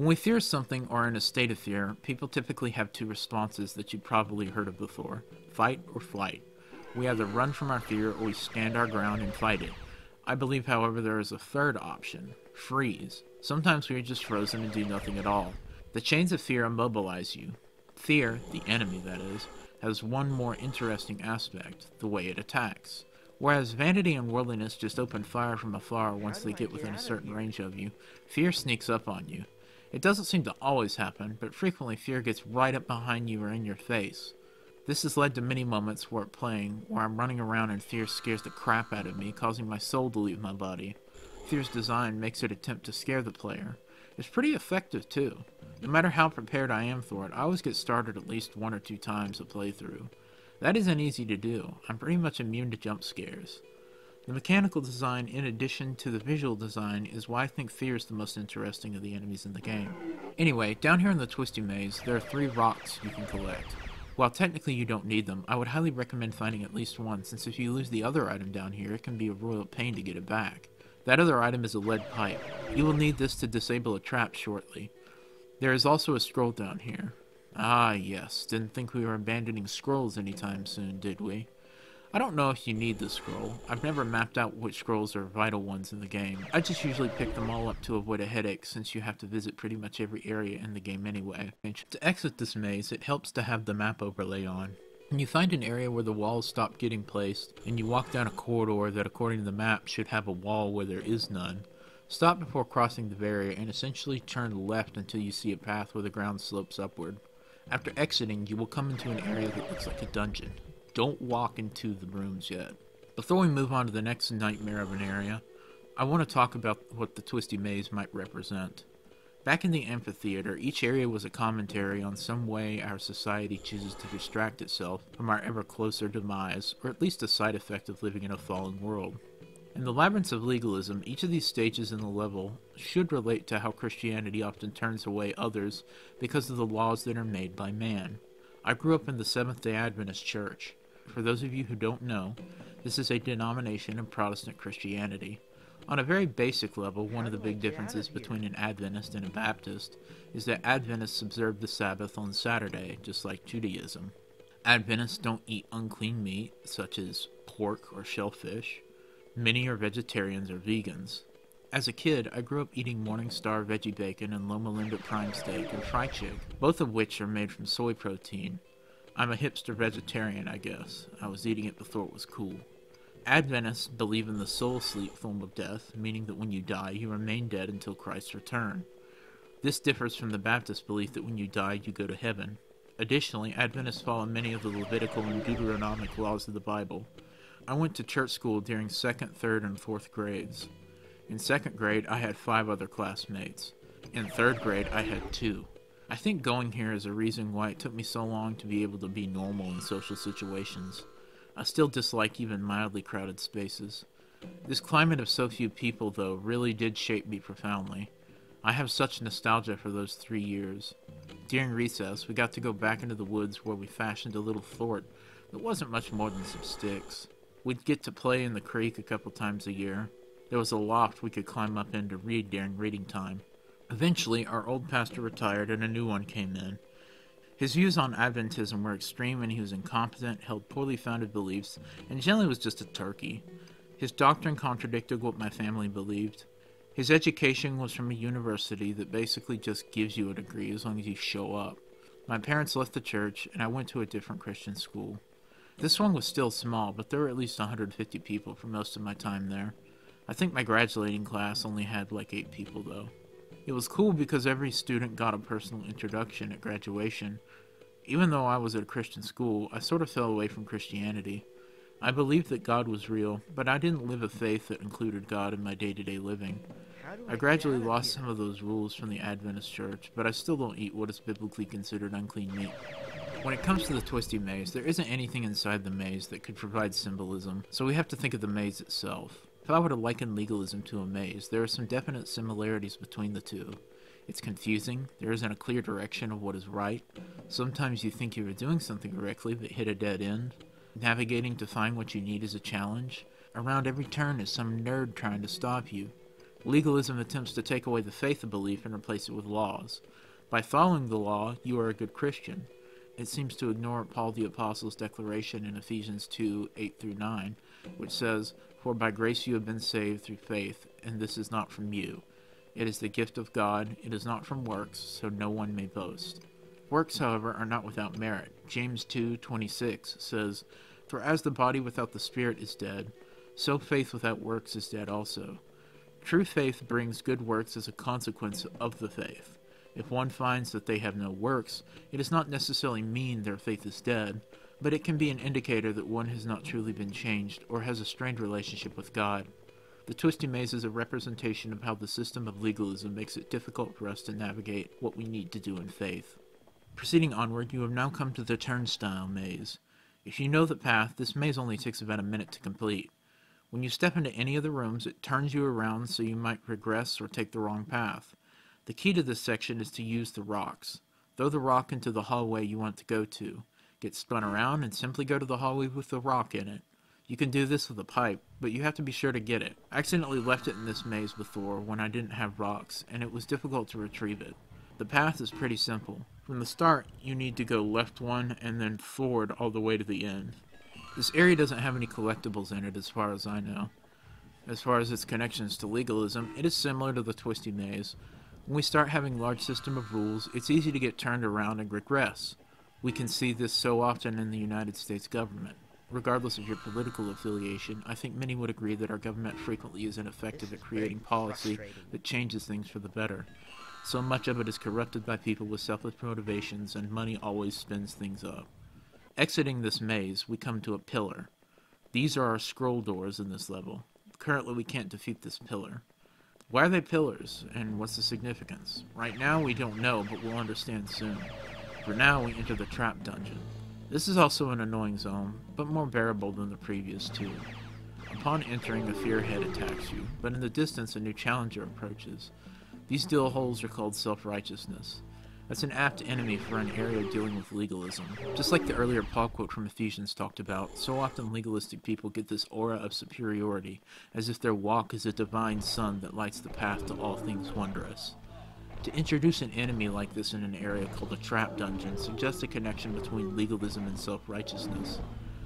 Speaker 1: When we fear something or are in a state of fear, people typically have two responses that you've probably heard of before: fight or flight. We either run from our fear or we stand our ground and fight it. I believe, however, there is a third option freeze. Sometimes we are just frozen and do nothing at all. The chains of fear immobilize you. Fear, the enemy that is, has one more interesting aspect the way it attacks. Whereas vanity and worldliness just open fire from afar once they get within a certain range of you, fear sneaks up on you. It doesn't seem to always happen, but frequently fear gets right up behind you or in your face. This has led to many moments where playing where I'm running around and fear scares the crap out of me, causing my soul to leave my body. Fear's design makes it attempt to scare the player. It's pretty effective too. No matter how prepared I am for it, I always get started at least one or two times a playthrough. That isn't easy to do. I'm pretty much immune to jump scares. The mechanical design, in addition to the visual design, is why I think Fear is the most interesting of the enemies in the game. Anyway, down here in the Twisty Maze, there are three rocks you can collect. While technically you don't need them, I would highly recommend finding at least one, since if you lose the other item down here, it can be a royal pain to get it back. That other item is a lead pipe. You will need this to disable a trap shortly. There is also a scroll down here. Ah, yes. Didn't think we were abandoning scrolls anytime soon, did we? I don't know if you need the scroll. I've never mapped out which scrolls are vital ones in the game. I just usually pick them all up to avoid a headache since you have to visit pretty much every area in the game anyway. To exit this maze, it helps to have the map overlay on. When you find an area where the walls stop getting placed, and you walk down a corridor that according to the map should have a wall where there is none, stop before crossing the barrier and essentially turn left until you see a path where the ground slopes upward. After exiting, you will come into an area that looks like a dungeon. Don't walk into the rooms yet. Before we move on to the next nightmare of an area, I want to talk about what the Twisty Maze might represent. Back in the amphitheater, each area was a commentary on some way our society chooses to distract itself from our ever closer demise, or at least a side effect of living in a fallen world. In the labyrinths of legalism, each of these stages in the level should relate to how Christianity often turns away others because of the laws that are made by man. I grew up in the Seventh day Adventist Church. For those of you who don't know, this is a denomination of Protestant Christianity. On a very basic level, one of the big differences between an Adventist and a Baptist is that Adventists observe the Sabbath on Saturday, just like Judaism. Adventists don't eat unclean meat, such as pork or shellfish. Many are vegetarians or vegans. As a kid, I grew up eating Morningstar veggie bacon and Loma Linda prime steak and fry chick, both of which are made from soy protein, I'm a hipster vegetarian, I guess. I was eating it before it was cool. Adventists believe in the soul sleep form of death, meaning that when you die, you remain dead until Christ's return. This differs from the Baptist belief that when you die, you go to heaven. Additionally, Adventists follow many of the Levitical and Deuteronomic laws of the Bible. I went to church school during second, third, and fourth grades. In second grade, I had five other classmates. In third grade, I had two. I think going here is a reason why it took me so long to be able to be normal in social situations. I still dislike even mildly crowded spaces. This climate of so few people, though, really did shape me profoundly. I have such nostalgia for those three years. During recess, we got to go back into the woods where we fashioned a little fort that wasn't much more than some sticks. We'd get to play in the creek a couple times a year. There was a loft we could climb up in to read during reading time. Eventually, our old pastor retired and a new one came in. His views on Adventism were extreme and he was incompetent, held poorly founded beliefs, and generally was just a turkey. His doctrine contradicted what my family believed. His education was from a university that basically just gives you a degree as long as you show up. My parents left the church, and I went to a different Christian school. This one was still small, but there were at least 150 people for most of my time there. I think my graduating class only had like 8 people though. It was cool because every student got a personal introduction at graduation. Even though I was at a Christian school, I sort of fell away from Christianity. I believed that God was real, but I didn't live a faith that included God in my day to day living. I gradually lost some of those rules from the Adventist church, but I still don't eat what is biblically considered unclean meat. When it comes to the twisty maze, there isn't anything inside the maze that could provide symbolism, so we have to think of the maze itself. If I were to liken legalism to a maze, there are some definite similarities between the two. It's confusing, there isn't a clear direction of what is right. Sometimes you think you are doing something correctly but hit a dead end. Navigating to find what you need is a challenge. Around every turn is some nerd trying to stop you. Legalism attempts to take away the faith of belief and replace it with laws. By following the law, you are a good Christian. It seems to ignore Paul the Apostle's declaration in Ephesians 2 8 through 9, which says, For by grace you have been saved through faith, and this is not from you. It is the gift of God, it is not from works, so no one may boast. Works, however, are not without merit. James 2:26 says, "For as the body without the spirit is dead, so faith without works is dead also." True faith brings good works as a consequence of the faith. If one finds that they have no works, it does not necessarily mean their faith is dead, but it can be an indicator that one has not truly been changed or has a strained relationship with God. The twisty maze is a representation of how the system of legalism makes it difficult for us to navigate what we need to do in faith. Proceeding onward, you have now come to the turnstile maze. If you know the path, this maze only takes about a minute to complete. When you step into any of the rooms, it turns you around so you might regress or take the wrong path. The key to this section is to use the rocks. Throw the rock into the hallway you want to go to. Get spun around and simply go to the hallway with the rock in it. You can do this with a pipe, but you have to be sure to get it. I accidentally left it in this maze before when I didn't have rocks, and it was difficult to retrieve it. The path is pretty simple. From the start, you need to go left one and then forward all the way to the end. This area doesn't have any collectibles in it as far as I know. As far as its connections to legalism, it is similar to the Twisty Maze. When we start having large system of rules, it's easy to get turned around and regress. We can see this so often in the United States government. Regardless of your political affiliation, I think many would agree that our government frequently is ineffective at creating policy that changes things for the better. So much of it is corrupted by people with selfish motivations, and money always spins things up. Exiting this maze, we come to a pillar. These are our scroll doors in this level. Currently, we can't defeat this pillar. Why are they pillars, and what's the significance? Right now, we don't know, but we'll understand soon. For now, we enter the trap dungeon. This is also an annoying zone, but more bearable than the previous two. Upon entering, a fearhead attacks you, but in the distance, a new challenger approaches. These deal holes are called self-righteousness. That's an apt enemy for an area dealing with legalism. Just like the earlier Paul quote from Ephesians talked about, so often legalistic people get this aura of superiority, as if their walk is a divine sun that lights the path to all things wondrous. To introduce an enemy like this in an area called a trap dungeon suggests a connection between legalism and self-righteousness.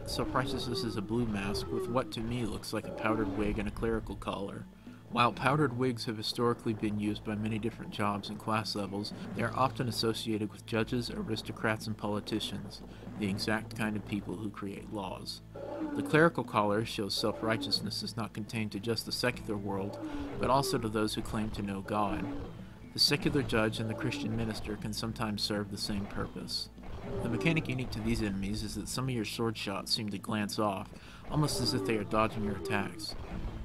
Speaker 1: Self-righteousness is a blue mask with what to me looks like a powdered wig and a clerical collar. While powdered wigs have historically been used by many different jobs and class levels, they are often associated with judges, aristocrats, and politicians, the exact kind of people who create laws. The clerical collar shows self righteousness is not contained to just the secular world, but also to those who claim to know God. The secular judge and the Christian minister can sometimes serve the same purpose. The mechanic unique to these enemies is that some of your sword shots seem to glance off, almost as if they are dodging your attacks.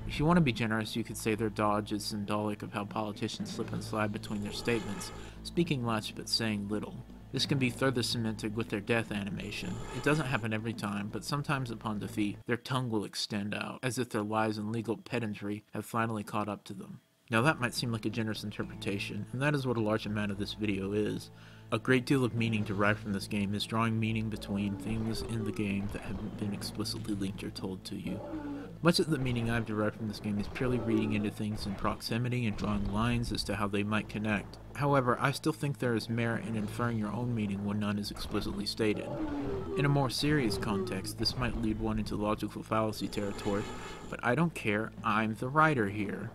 Speaker 1: If you want to be generous, you could say their dodge is symbolic of how politicians slip and slide between their statements, speaking much but saying little. This can be further cemented with their death animation. It doesn't happen every time, but sometimes upon defeat, their tongue will extend out, as if their lies and legal pedantry have finally caught up to them. Now that might seem like a generous interpretation, and that is what a large amount of this video is. A great deal of meaning derived from this game is drawing meaning between things in the game that haven't been explicitly linked or told to you. Much of the meaning I've derived from this game is purely reading into things in proximity and drawing lines as to how they might connect. However, I still think there is merit in inferring your own meaning when none is explicitly stated. In a more serious context, this might lead one into logical fallacy territory, but I don't care, I'm the writer here.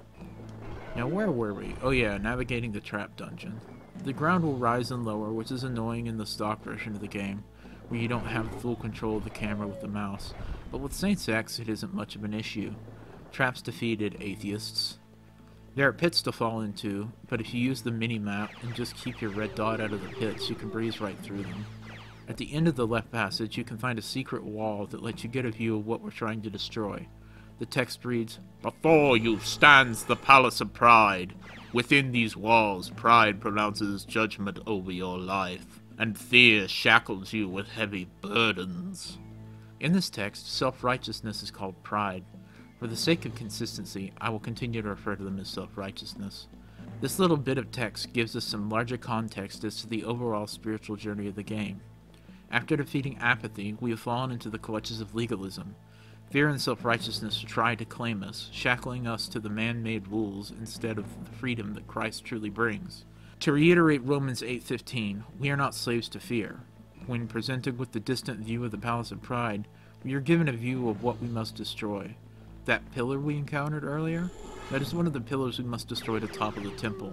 Speaker 1: Now where were we? Oh yeah, navigating the trap dungeon. The ground will rise and lower, which is annoying in the stock version of the game, where you don't have full control of the camera with the mouse, but with Saints X it isn't much of an issue. Traps defeated, atheists. There are pits to fall into, but if you use the mini-map and just keep your red dot out of the pits, you can breeze right through them. At the end of the left passage, you can find a secret wall that lets you get a view of what we're trying to destroy. The text reads, Before you stands the Palace of Pride. Within these walls, pride pronounces judgment over your life, and fear shackles you with heavy burdens. In this text, self righteousness is called pride. For the sake of consistency, I will continue to refer to them as self righteousness. This little bit of text gives us some larger context as to the overall spiritual journey of the game. After defeating apathy, we have fallen into the clutches of legalism, Fear and self-righteousness try to claim us, shackling us to the man-made rules instead of the freedom that Christ truly brings. To reiterate Romans 8:15, we are not slaves to fear. When presented with the distant view of the palace of pride, we are given a view of what we must destroy. That pillar we encountered earlier? That is one of the pillars we must destroy to topple the temple.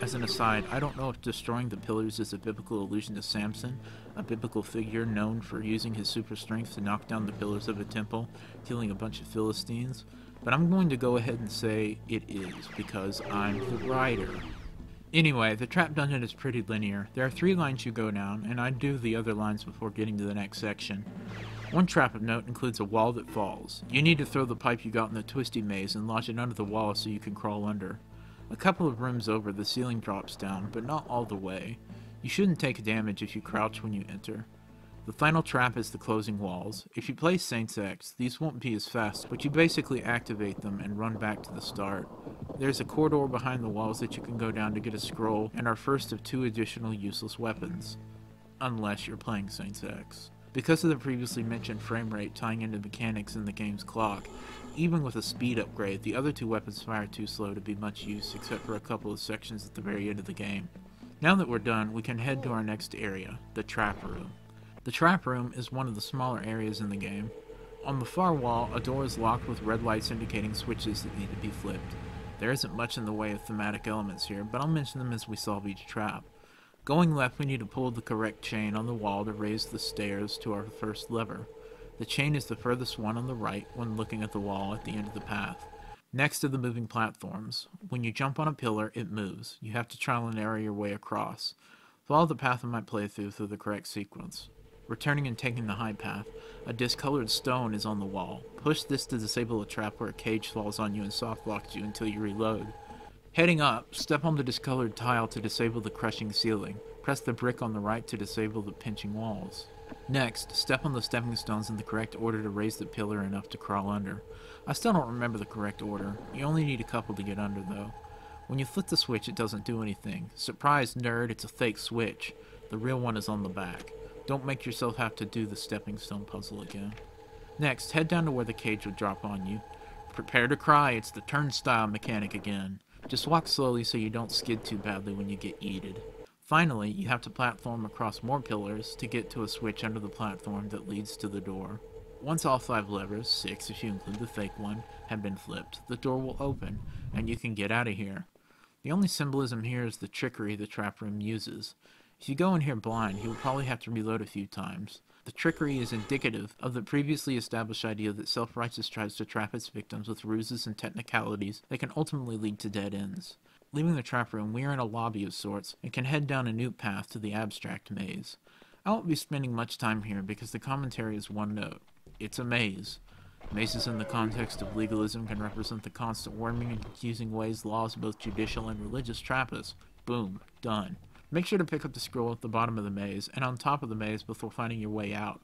Speaker 1: As an aside, I don't know if destroying the pillars is a biblical allusion to Samson, a biblical figure known for using his super strength to knock down the pillars of a temple, killing a bunch of Philistines, but I'm going to go ahead and say it is, because I'm the writer. Anyway, the trap dungeon is pretty linear. There are three lines you go down, and I do the other lines before getting to the next section. One trap of note includes a wall that falls. You need to throw the pipe you got in the twisty maze and lodge it under the wall so you can crawl under. A couple of rooms over, the ceiling drops down, but not all the way. You shouldn't take damage if you crouch when you enter. The final trap is the closing walls. If you play Saints X, these won't be as fast, but you basically activate them and run back to the start. There's a corridor behind the walls that you can go down to get a scroll, and our first of two additional useless weapons. Unless you're playing Saints X. Because of the previously mentioned frame rate tying into mechanics in the game's clock, even with a speed upgrade, the other two weapons fire too slow to be much use except for a couple of sections at the very end of the game. Now that we're done, we can head to our next area, the trap room. The trap room is one of the smaller areas in the game. On the far wall, a door is locked with red lights indicating switches that need to be flipped. There isn't much in the way of thematic elements here, but I'll mention them as we solve each trap. Going left, we need to pull the correct chain on the wall to raise the stairs to our first lever. The chain is the furthest one on the right when looking at the wall at the end of the path. Next to the moving platforms. When you jump on a pillar, it moves. You have to trial and error your way across. Follow the path I might play through the correct sequence. Returning and taking the high path, a discolored stone is on the wall. Push this to disable a trap where a cage falls on you and soft locks you until you reload. Heading up, step on the discolored tile to disable the crushing ceiling. Press the brick on the right to disable the pinching walls. Next, step on the stepping stones in the correct order to raise the pillar enough to crawl under. I still don't remember the correct order. You only need a couple to get under, though. When you flip the switch, it doesn't do anything. Surprise, nerd, it's a fake switch. The real one is on the back. Don't make yourself have to do the stepping stone puzzle again. Next, head down to where the cage will drop on you. Prepare to cry, it's the turnstile mechanic again. Just walk slowly so you don't skid too badly when you get yeeted. Finally, you have to platform across more pillars to get to a switch under the platform that leads to the door. Once all five levers, six if you include the fake one, have been flipped, the door will open, and you can get out of here. The only symbolism here is the trickery the trap room uses. If you go in here blind, you will probably have to reload a few times. The trickery is indicative of the previously established idea that self-righteous tries to trap its victims with ruses and technicalities that can ultimately lead to dead ends. Leaving the trap room, we are in a lobby of sorts, and can head down a new path to the abstract maze. I won't be spending much time here because the commentary is one note. It's a maze. Mazes in the context of legalism can represent the constant worming and confusing ways laws, both judicial and religious, trap us. Boom. Done. Make sure to pick up the scroll at the bottom of the maze and on top of the maze before finding your way out.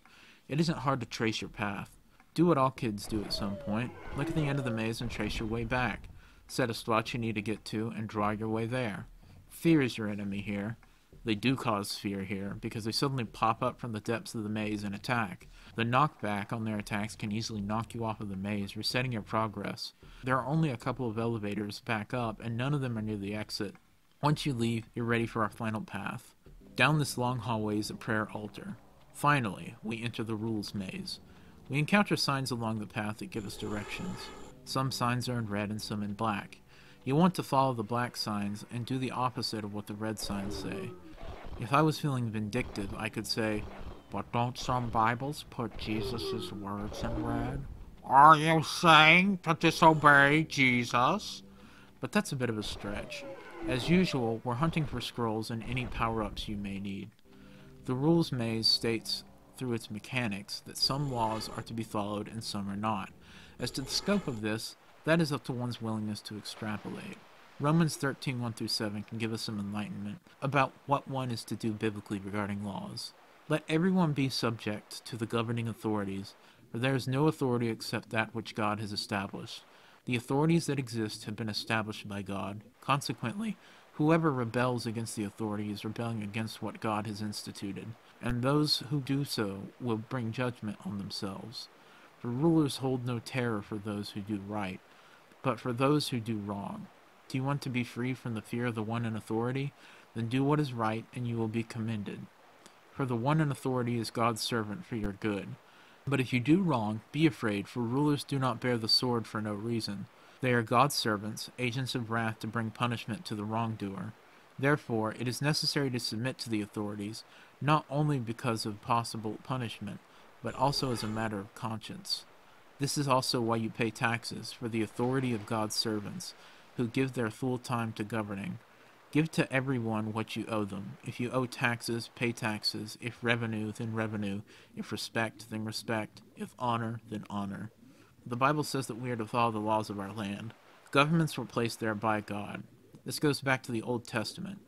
Speaker 1: It isn't hard to trace your path. Do what all kids do at some point. Look at the end of the maze and trace your way back. Set a spot you need to get to and draw your way there. Fear is your enemy here. They do cause fear here because they suddenly pop up from the depths of the maze and attack. The knockback on their attacks can easily knock you off of the maze, resetting your progress. There are only a couple of elevators back up, and none of them are near the exit. Once you leave, you're ready for our final path. Down this long hallway is a prayer altar. Finally, we enter the rules maze. We encounter signs along the path that give us directions. Some signs are in red and some in black. You want to follow the black signs and do the opposite of what the red signs say. If I was feeling vindictive, I could say, But don't some Bibles put Jesus' words in red? Are you saying to disobey Jesus? But that's a bit of a stretch. As usual, we're hunting for scrolls and any power-ups you may need. The rules maze states through its mechanics that some laws are to be followed and some are not. As to the scope of this, that is up to one's willingness to extrapolate. Romans 13, 1 through 7 can give us some enlightenment about what one is to do biblically regarding laws. Let everyone be subject to the governing authorities, for there is no authority except that which God has established. The authorities that exist have been established by God. Consequently, whoever rebels against the authority is rebelling against what God has instituted, and those who do so will bring judgment on themselves. For rulers hold no terror for those who do right, but for those who do wrong. Do you want to be free from the fear of the one in authority? Then do what is right, and you will be commended. For the one in authority is God's servant for your good. But if you do wrong, be afraid, for rulers do not bear the sword for no reason. They are God's servants, agents of wrath to bring punishment to the wrongdoer. Therefore, it is necessary to submit to the authorities, not only because of possible punishment, but also as a matter of conscience. This is also why you pay taxes, for the authority of God's servants who give their full time to governing. Give to everyone what you owe them. If you owe taxes, pay taxes. If revenue, then revenue. If respect, then respect. If honor, then honor. The Bible says that we are to follow the laws of our land. Governments were placed there by God. This goes back to the Old Testament.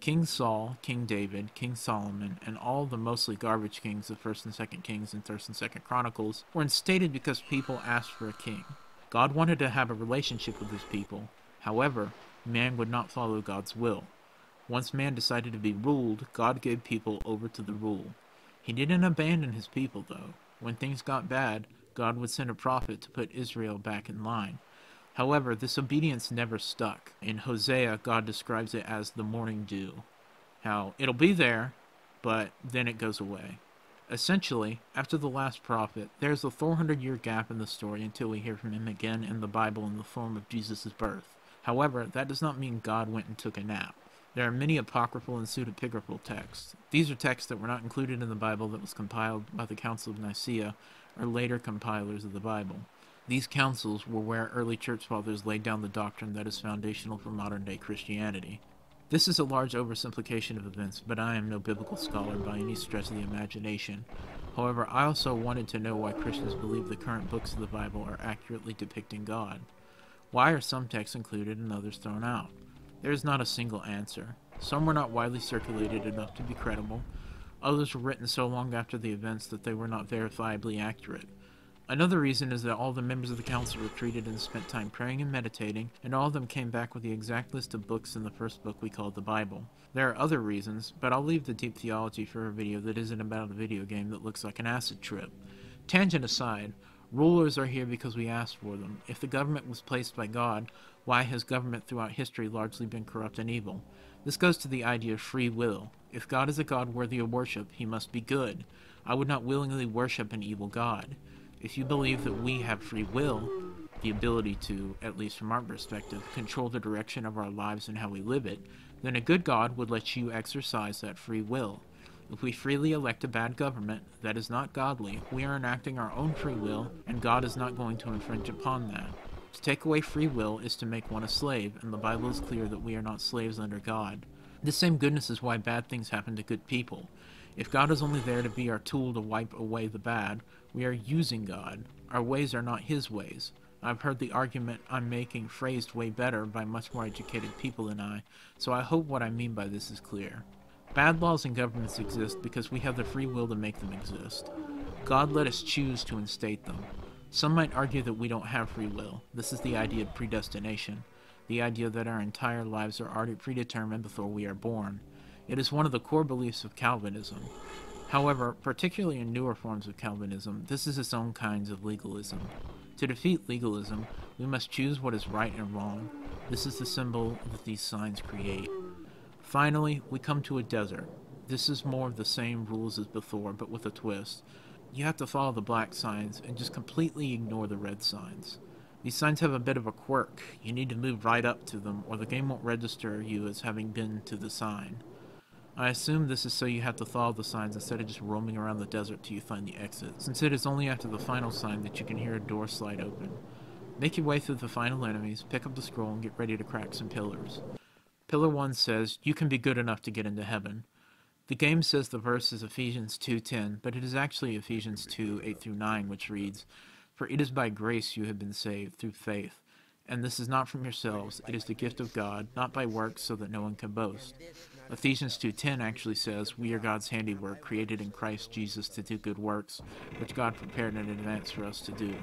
Speaker 1: King Saul, King David, King Solomon, and all the mostly garbage kings of 1st and 2nd Kings and 1st and 2nd Chronicles were instated because people asked for a king. God wanted to have a relationship with his people, However, man would not follow God's will. Once man decided to be ruled, God gave people over to the rule. He didn't abandon his people, though. When things got bad, God would send a prophet to put Israel back in line. However, this obedience never stuck. In Hosea, God describes it as the morning dew. How it'll be there, but then it goes away. Essentially, after the last prophet, there's a 400 year gap in the story until we hear from him again in the Bible in the form of Jesus' birth. However, that does not mean God went and took a nap. There are many apocryphal and pseudepigraphal texts. These are texts that were not included in the Bible that was compiled by the Council of Nicaea or later compilers of the Bible. These councils were where early church fathers laid down the doctrine that is foundational for modern day Christianity. This is a large oversimplification of events, but I am no biblical scholar by any stretch of the imagination. However, I also wanted to know why Christians believe the current books of the Bible are accurately depicting God. Why are some texts included and others thrown out? There is not a single answer. Some were not widely circulated enough to be credible. Others were written so long after the events that they were not verifiably accurate. Another reason is that all the members of the council retreated and spent time praying and meditating, and all of them came back with the exact list of books in the first book we called the Bible. There are other reasons, but I'll leave the deep theology for a video that isn't about a video game that looks like an acid trip. Tangent aside, Rulers are here because we asked for them. If the government was placed by God, why has government throughout history largely been corrupt and evil? This goes to the idea of free will. If God is a God worthy of worship, he must be good. I would not willingly worship an evil God. If you believe that we have free will, the ability to, at least from our perspective, control the direction of our lives and how we live it, then a good God would let you exercise that free will. If we freely elect a bad government that is not godly, we are enacting our own free will, and God is not going to infringe upon that. To take away free will is to make one a slave, and the Bible is clear that we are not slaves under God. This same goodness is why bad things happen to good people. If God is only there to be our tool to wipe away the bad, we are using God. Our ways are not His ways. I've heard the argument I'm making phrased way better by much more educated people than I, so I hope what I mean by this is clear. Bad laws and governments exist because we have the free will to make them exist. God let us choose to instate them. Some might argue that we don't have free will. This is the idea of predestination, the idea that our entire lives are already predetermined before we are born. It is one of the core beliefs of Calvinism. However, particularly in newer forms of Calvinism, this is its own kinds of legalism. To defeat legalism, we must choose what is right and wrong. This is the symbol that these signs create. Finally, we come to a desert. This is more of the same rules as before, but with a twist. You have to follow the black signs and just completely ignore the red signs. These signs have a bit of a quirk. You need to move right up to them, or the game won't register you as having been to the sign. I assume this is so you have to follow the signs instead of just roaming around the desert till you find the exit, since it is only after the final sign that you can hear a door slide open. Make your way through the final enemies, pick up the scroll, and get ready to crack some pillars. Pillar 1 says, You can be good enough to get into heaven. The game says the verse is Ephesians 2.10, but it is actually Ephesians 2, 8 through 9, which reads, For it is by grace you have been saved, through faith. And this is not from yourselves, it is the gift of God, not by works, so that no one can boast. Ephesians 2:10 actually says, "We are God's handiwork, created in Christ Jesus to do good works, which God prepared in advance for us to do."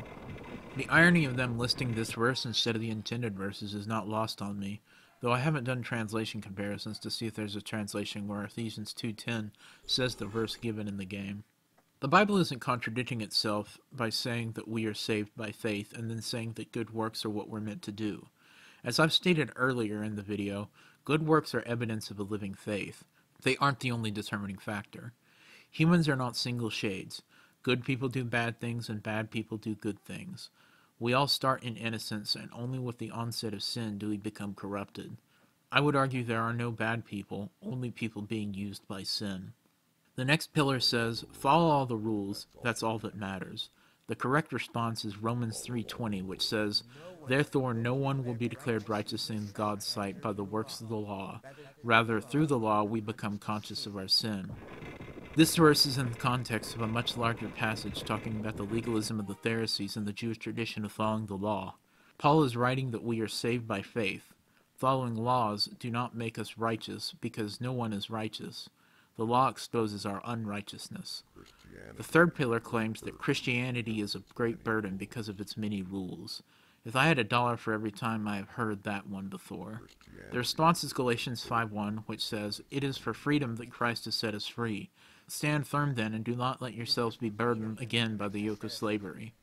Speaker 1: The irony of them listing this verse instead of the intended verses is not lost on me, though I haven't done translation comparisons to see if there's a translation where Ephesians 2:10 says the verse given in the game. The Bible isn't contradicting itself by saying that we are saved by faith and then saying that good works are what we're meant to do. As I've stated earlier in the video, Good works are evidence of a living faith. They aren't the only determining factor. Humans are not single shades. Good people do bad things and bad people do good things. We all start in innocence, and only with the onset of sin do we become corrupted. I would argue there are no bad people, only people being used by sin. The next pillar says, follow all the rules, that's all that matters. The correct response is Romans 3:20, which says, Therefore, no one will be declared righteous in God's sight by the works of the law. Rather, through the law, we become conscious of our sin. This verse is in the context of a much larger passage talking about the legalism of the Pharisees and the Jewish tradition of following the law. Paul is writing that we are saved by faith. Following laws do not make us righteous because no one is righteous. The law exposes our unrighteousness. The third pillar claims that Christianity is a great burden because of its many rules. If I had a dollar for every time I have heard that one before. The response is Galatians 5.1, which says, It is for freedom that Christ has set us free. Stand firm then, and do not let yourselves be burdened again by the yoke of slavery.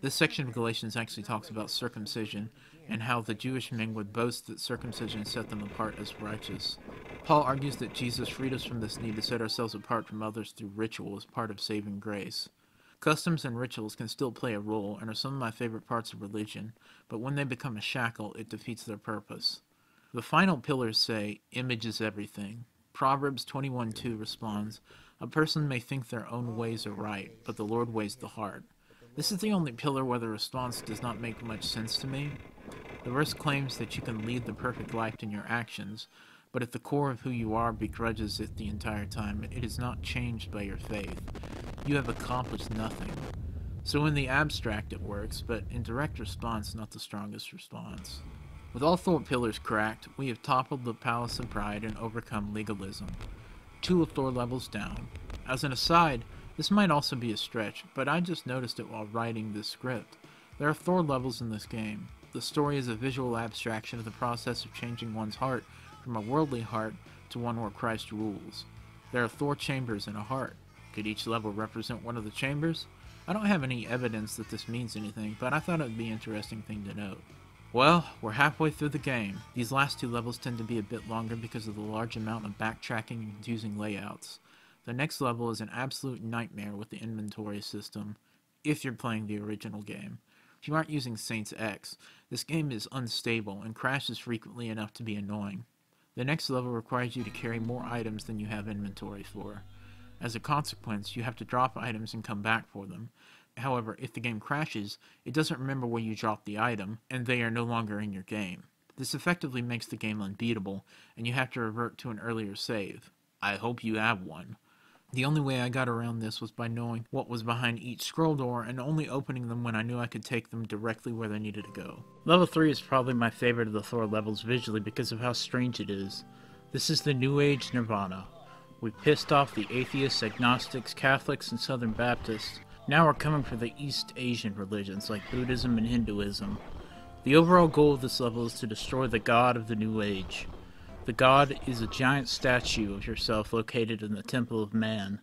Speaker 1: This section of Galatians actually talks about circumcision, and how the Jewish men would boast that circumcision set them apart as righteous. Paul argues that Jesus freed us from this need to set ourselves apart from others through ritual as part of saving grace. Customs and rituals can still play a role and are some of my favorite parts of religion, but when they become a shackle, it defeats their purpose. The final pillars say, image is everything. Proverbs 21:2 responds, A person may think their own ways are right, but the Lord weighs the heart. This is the only pillar where the response does not make much sense to me. The verse claims that you can lead the perfect life in your actions, but if the core of who you are begrudges it the entire time, it is not changed by your faith. You have accomplished nothing. So in the abstract it works, but in direct response, not the strongest response. With all four pillars cracked, we have toppled the palace of pride and overcome legalism. Two Thor levels down. As an aside, this might also be a stretch, but I just noticed it while writing this script. There are Thor levels in this game. The story is a visual abstraction of the process of changing one's heart from a worldly heart to one where Christ rules. There are Thor chambers in a heart. Could each level represent one of the chambers? I don't have any evidence that this means anything, but I thought it would be an interesting thing to note. Well, we're halfway through the game. These last two levels tend to be a bit longer because of the large amount of backtracking and confusing layouts. The next level is an absolute nightmare with the inventory system, if you're playing the original game. If you aren't using Saints X, this game is unstable and crashes frequently enough to be annoying. The next level requires you to carry more items than you have inventory for. As a consequence, you have to drop items and come back for them. However, if the game crashes, it doesn't remember where you dropped the item, and they are no longer in your game. This effectively makes the game unbeatable, and you have to revert to an earlier save. I hope you have one. The only way I got around this was by knowing what was behind each scroll door and only opening them when I knew I could take them directly where they needed to go. Level 3 is probably my favorite of the Thor levels visually because of how strange it is. This is the New Age Nirvana. We pissed off the atheists, agnostics, Catholics, and Southern Baptists. Now we're coming for the East Asian religions like Buddhism and Hinduism. The overall goal of this level is to destroy the god of the New Age. The god is a giant statue of yourself located in the Temple of Man.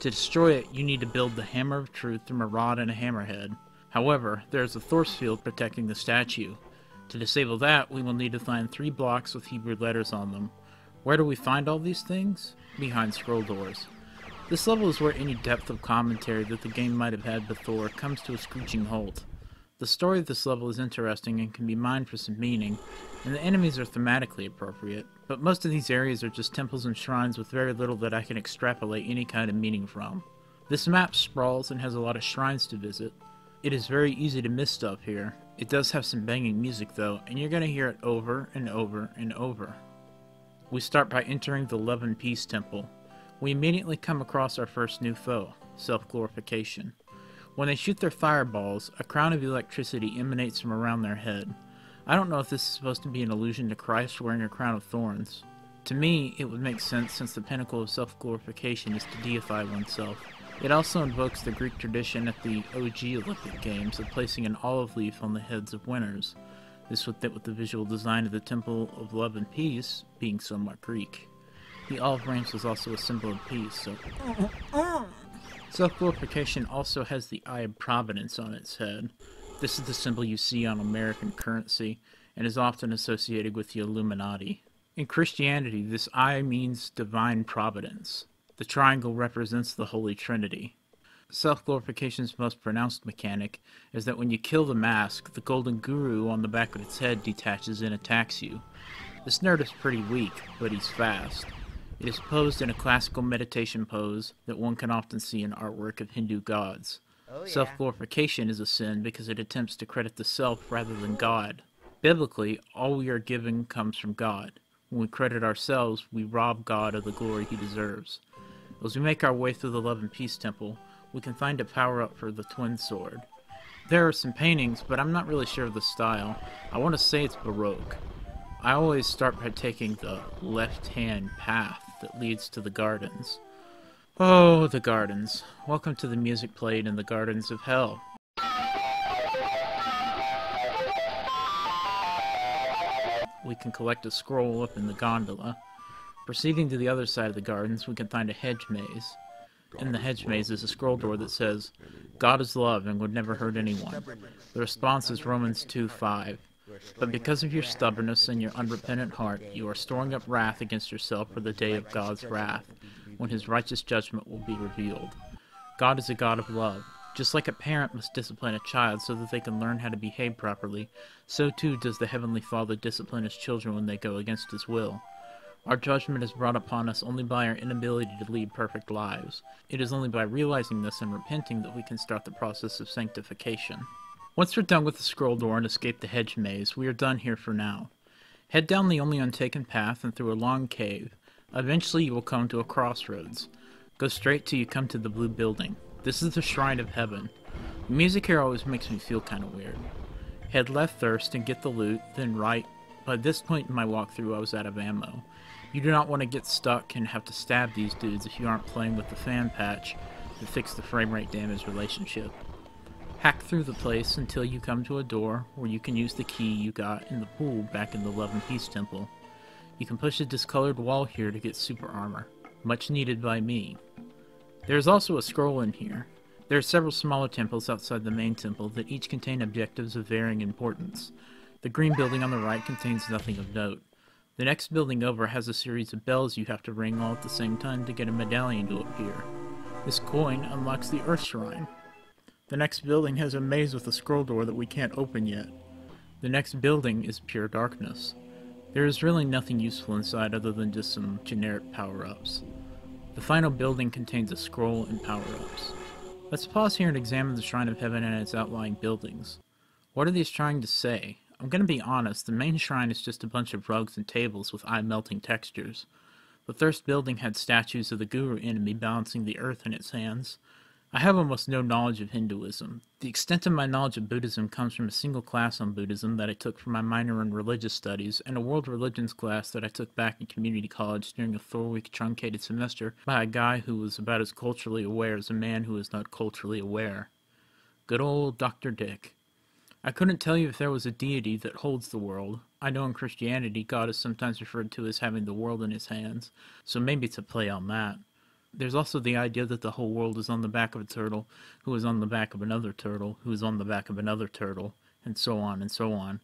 Speaker 1: To destroy it, you need to build the Hammer of Truth from a rod and a hammerhead. However, there is a force field protecting the statue. To disable that, we will need to find three blocks with Hebrew letters on them. Where do we find all these things? Behind scroll doors. This level is where any depth of commentary that the game might have had before comes to a screeching halt. The story of this level is interesting and can be mined for some meaning, and the enemies are thematically appropriate, but most of these areas are just temples and shrines with very little that I can extrapolate any kind of meaning from. This map sprawls and has a lot of shrines to visit. It is very easy to miss stuff here. It does have some banging music though, and you're gonna hear it over and over and over. We start by entering the Love and Peace Temple. We immediately come across our first new foe, self-glorification. When they shoot their fireballs, a crown of electricity emanates from around their head. I don't know if this is supposed to be an allusion to Christ wearing a crown of thorns. To me, it would make sense since the pinnacle of self-glorification is to deify oneself. It also invokes the Greek tradition at the OG Olympic Games of placing an olive leaf on the heads of winners. This would fit with the visual design of the Temple of Love and Peace being somewhat Greek. The olive branch was also a symbol of peace, so Self glorification also has the Eye of Providence on its head. This is the symbol you see on American currency and is often associated with the Illuminati. In Christianity, this eye means divine providence. The triangle represents the Holy Trinity. Self glorification's most pronounced mechanic is that when you kill the mask, the golden guru on the back of its head detaches and attacks you. This nerd is pretty weak, but he's fast. It is posed in a classical meditation pose that one can often see in artwork of Hindu gods.
Speaker 3: Oh, yeah.
Speaker 1: Self glorification is a sin because it attempts to credit the self rather than God. Biblically, all we are given comes from God. When we credit ourselves, we rob God of the glory he deserves. As we make our way through the Love and Peace Temple, we can find a power up for the Twin Sword. There are some paintings, but I'm not really sure of the style. I want to say it's Baroque. I always start by taking the left hand path that leads to the gardens. Oh, the gardens. Welcome to the music played in the gardens of hell. We can collect a scroll up in the gondola. Proceeding to the other side of the gardens, we can find a hedge maze. In the hedge maze is a scroll door that says, God is love and would never hurt anyone. The response is Romans 2 5. But because of your stubbornness and your unrepentant heart, you are storing up wrath against yourself for the day of God's wrath, when his righteous judgment will be revealed. God is a God of love. Just like a parent must discipline a child so that they can learn how to behave properly, so too does the Heavenly Father discipline his children when they go against his will. Our judgment is brought upon us only by our inability to lead perfect lives. It is only by realizing this and repenting that we can start the process of sanctification. Once we're done with the scroll door and escape the hedge maze, we are done here for now. Head down the only untaken path and through a long cave. Eventually you will come to a crossroads. Go straight till you come to the blue building. This is the Shrine of Heaven. The music here always makes me feel kind of weird. Head left first and get the loot, then right. By this point in my walkthrough I was out of ammo. You do not want to get stuck and have to stab these dudes if you aren't playing with the fan patch to fix the frame rate damage relationship. Hack through the place until you come to a door where you can use the key you got in the pool back in the Love and Peace Temple. You can push a discolored wall here to get super armor, much needed by me. There is also a scroll in here. There are several smaller temples outside the main temple that each contain objectives of varying importance. The green building on the right contains nothing of note. The next building over has a series of bells you have to ring all at the same time to get a medallion to appear. This coin unlocks the Earth Shrine. The next building has a maze with a scroll door that we can't open yet. The next building is pure darkness. There is really nothing useful inside other than just some generic power-ups. The final building contains a scroll and power-ups. Let's pause here and examine the Shrine of Heaven and its outlying buildings. What are these trying to say? I'm gonna be honest, the main shrine is just a bunch of rugs and tables with eye-melting textures. The first building had statues of the Guru enemy balancing the earth in its hands. I have almost no knowledge of Hinduism. The extent of my knowledge of Buddhism comes from a single class on Buddhism that I took for my minor in religious studies and a world religions class that I took back in community college during a four-week truncated semester by a guy who was about as culturally aware as a man who is not culturally aware. Good old Dr. Dick. I couldn't tell you if there was a deity that holds the world. I know in Christianity, God is sometimes referred to as having the world in his hands, so maybe it's a play on that. There's also the idea that the whole world is on the back of a turtle, who is on the back of another turtle, who is on the back of another turtle, and so on and so on.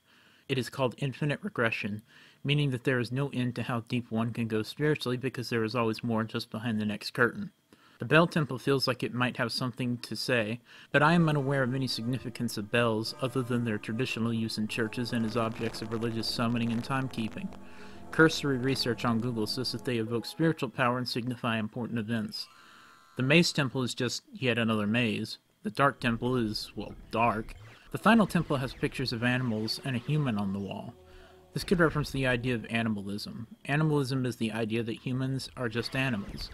Speaker 1: It is called infinite regression, meaning that there is no end to how deep one can go spiritually because there is always more just behind the next curtain. The bell temple feels like it might have something to say, but I am unaware of any significance of bells other than their traditional use in churches and as objects of religious summoning and timekeeping. Cursory research on Google says that they evoke spiritual power and signify important events. The maze temple is just yet another maze. The dark temple is, well, dark. The final temple has pictures of animals and a human on the wall. This could reference the idea of animalism. Animalism is the idea that humans are just animals.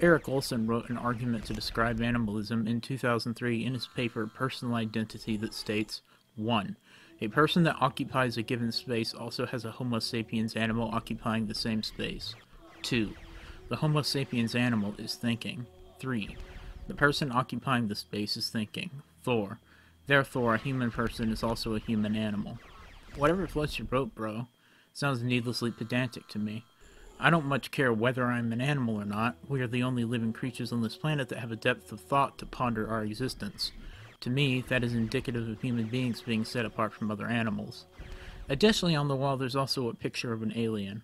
Speaker 1: Eric Olson wrote an argument to describe animalism in 2003 in his paper Personal Identity that states 1. A person that occupies a given space also has a Homo sapiens animal occupying the same space. 2. The Homo sapiens animal is thinking. 3. The person occupying the space is thinking. 4. Therefore, a human person is also a human animal. Whatever floats your boat, bro. Sounds needlessly pedantic to me. I don't much care whether I'm an animal or not. We are the only living creatures on this planet that have a depth of thought to ponder our existence. To me, that is indicative of human beings being set apart from other animals. Additionally, on the wall, there's also a picture of an alien.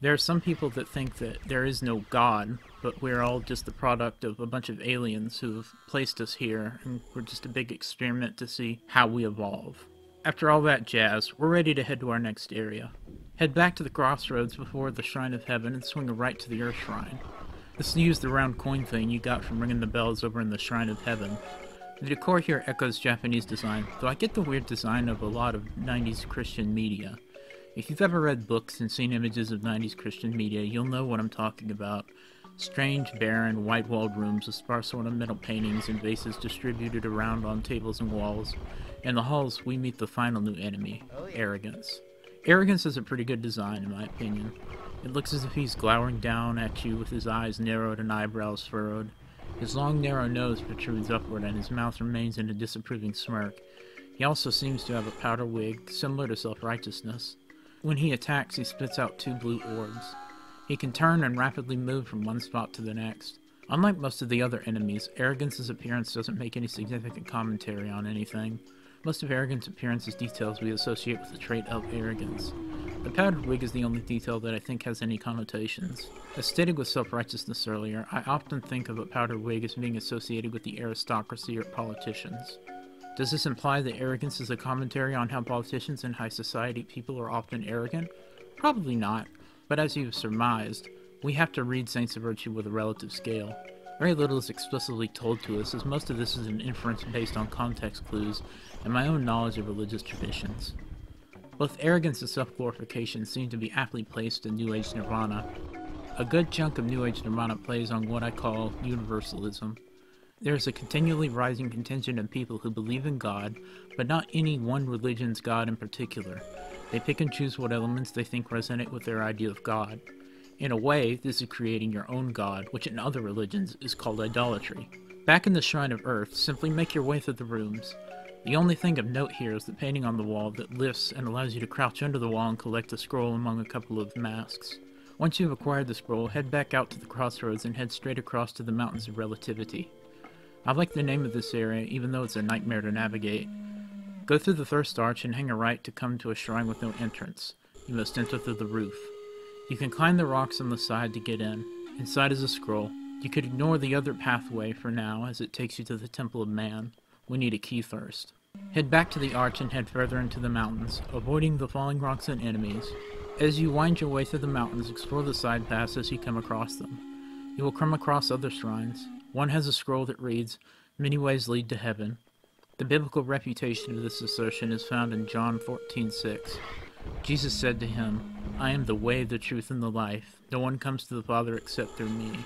Speaker 1: There are some people that think that there is no God, but we're all just the product of a bunch of aliens who have placed us here, and we're just a big experiment to see how we evolve. After all that jazz, we're ready to head to our next area. Head back to the crossroads before the Shrine of Heaven and swing right to the Earth Shrine. This use the round coin thing you got from ringing the bells over in the Shrine of Heaven. The decor here echoes Japanese design, though I get the weird design of a lot of 90s Christian media. If you've ever read books and seen images of 90s Christian media, you'll know what I'm talking about. Strange, barren, white walled rooms with sparse ornamental paintings and vases distributed around on tables and walls. In the halls, we meet the final new enemy oh, arrogance. Arrogance is a pretty good design, in my opinion. It looks as if he's glowering down at you with his eyes narrowed and eyebrows furrowed. His long, narrow nose protrudes upward, and his mouth remains in a disapproving smirk. He also seems to have a powder wig, similar to self righteousness. When he attacks, he spits out two blue orbs. He can turn and rapidly move from one spot to the next. Unlike most of the other enemies, Arrogance's appearance doesn't make any significant commentary on anything. Most of Arrogant's appearance is details we associate with the trait of arrogance. The powdered wig is the only detail that I think has any connotations. As stated with self-righteousness earlier, I often think of a powdered wig as being associated with the aristocracy or politicians. Does this imply that arrogance is a commentary on how politicians and high society people are often arrogant? Probably not, but as you've surmised, we have to read Saints of Virtue with a relative scale. Very little is explicitly told to us, as most of this is an inference based on context clues and my own knowledge of religious traditions. Both arrogance and self-glorification seem to be aptly placed in New Age Nirvana. A good chunk of New Age Nirvana plays on what I call universalism. There is a continually rising contingent of people who believe in God, but not any one religion's God in particular. They pick and choose what elements they think resonate with their idea of God. In a way, this is creating your own God, which in other religions is called idolatry. Back in the Shrine of Earth, simply make your way through the rooms. The only thing of note here is the painting on the wall that lifts and allows you to crouch under the wall and collect a scroll among a couple of masks. Once you've acquired the scroll, head back out to the crossroads and head straight across to the Mountains of Relativity. I like the name of this area, even though it's a nightmare to navigate. Go through the Thirst Arch and hang a right to come to a shrine with no entrance. You must enter through the roof. You can climb the rocks on the side to get in. Inside is a scroll. You could ignore the other pathway for now, as it takes you to the Temple of Man. We need a key first. Head back to the arch and head further into the mountains, avoiding the falling rocks and enemies. As you wind your way through the mountains, explore the side paths as you come across them. You will come across other shrines. One has a scroll that reads, Many ways lead to heaven. The biblical reputation of this assertion is found in John 14:6. Jesus said to him, I am the way, the truth, and the life. No one comes to the Father except through me.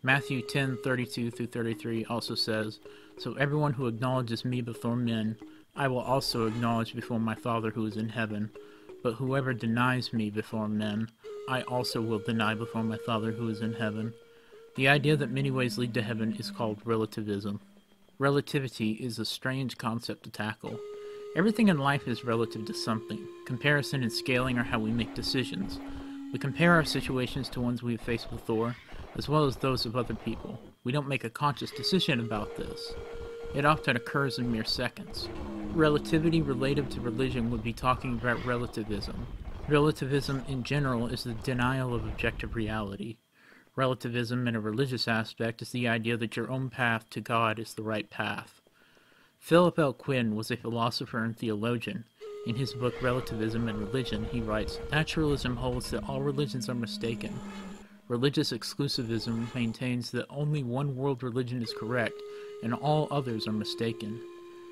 Speaker 1: Matthew 10:32 through 33 also says, so everyone who acknowledges me before men, I will also acknowledge before my Father who is in heaven. But whoever denies me before men, I also will deny before my Father who is in heaven. The idea that many ways lead to heaven is called relativism. Relativity is a strange concept to tackle. Everything in life is relative to something. Comparison and scaling are how we make decisions. We compare our situations to ones we have faced before, as well as those of other people. We don't make a conscious decision about this. It often occurs in mere seconds. Relativity relative to religion would be talking about relativism. Relativism in general is the denial of objective reality. Relativism in a religious aspect is the idea that your own path to God is the right path. Philip L. Quinn was a philosopher and theologian. In his book Relativism and Religion, he writes Naturalism holds that all religions are mistaken. Religious exclusivism maintains that only one world religion is correct and all others are mistaken.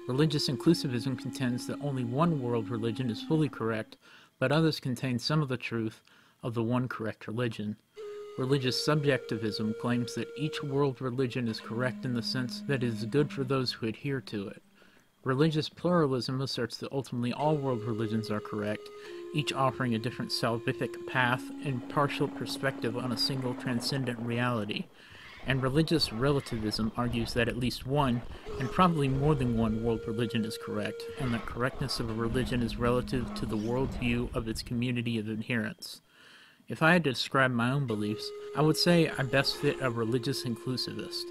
Speaker 1: Religious inclusivism contends that only one world religion is fully correct, but others contain some of the truth of the one correct religion. Religious subjectivism claims that each world religion is correct in the sense that it is good for those who adhere to it. Religious pluralism asserts that ultimately all world religions are correct, each offering a different salvific path and partial perspective on a single transcendent reality. And religious relativism argues that at least one, and probably more than one, world religion is correct, and that correctness of a religion is relative to the worldview of its community of adherents. If I had to describe my own beliefs, I would say I best fit a religious inclusivist.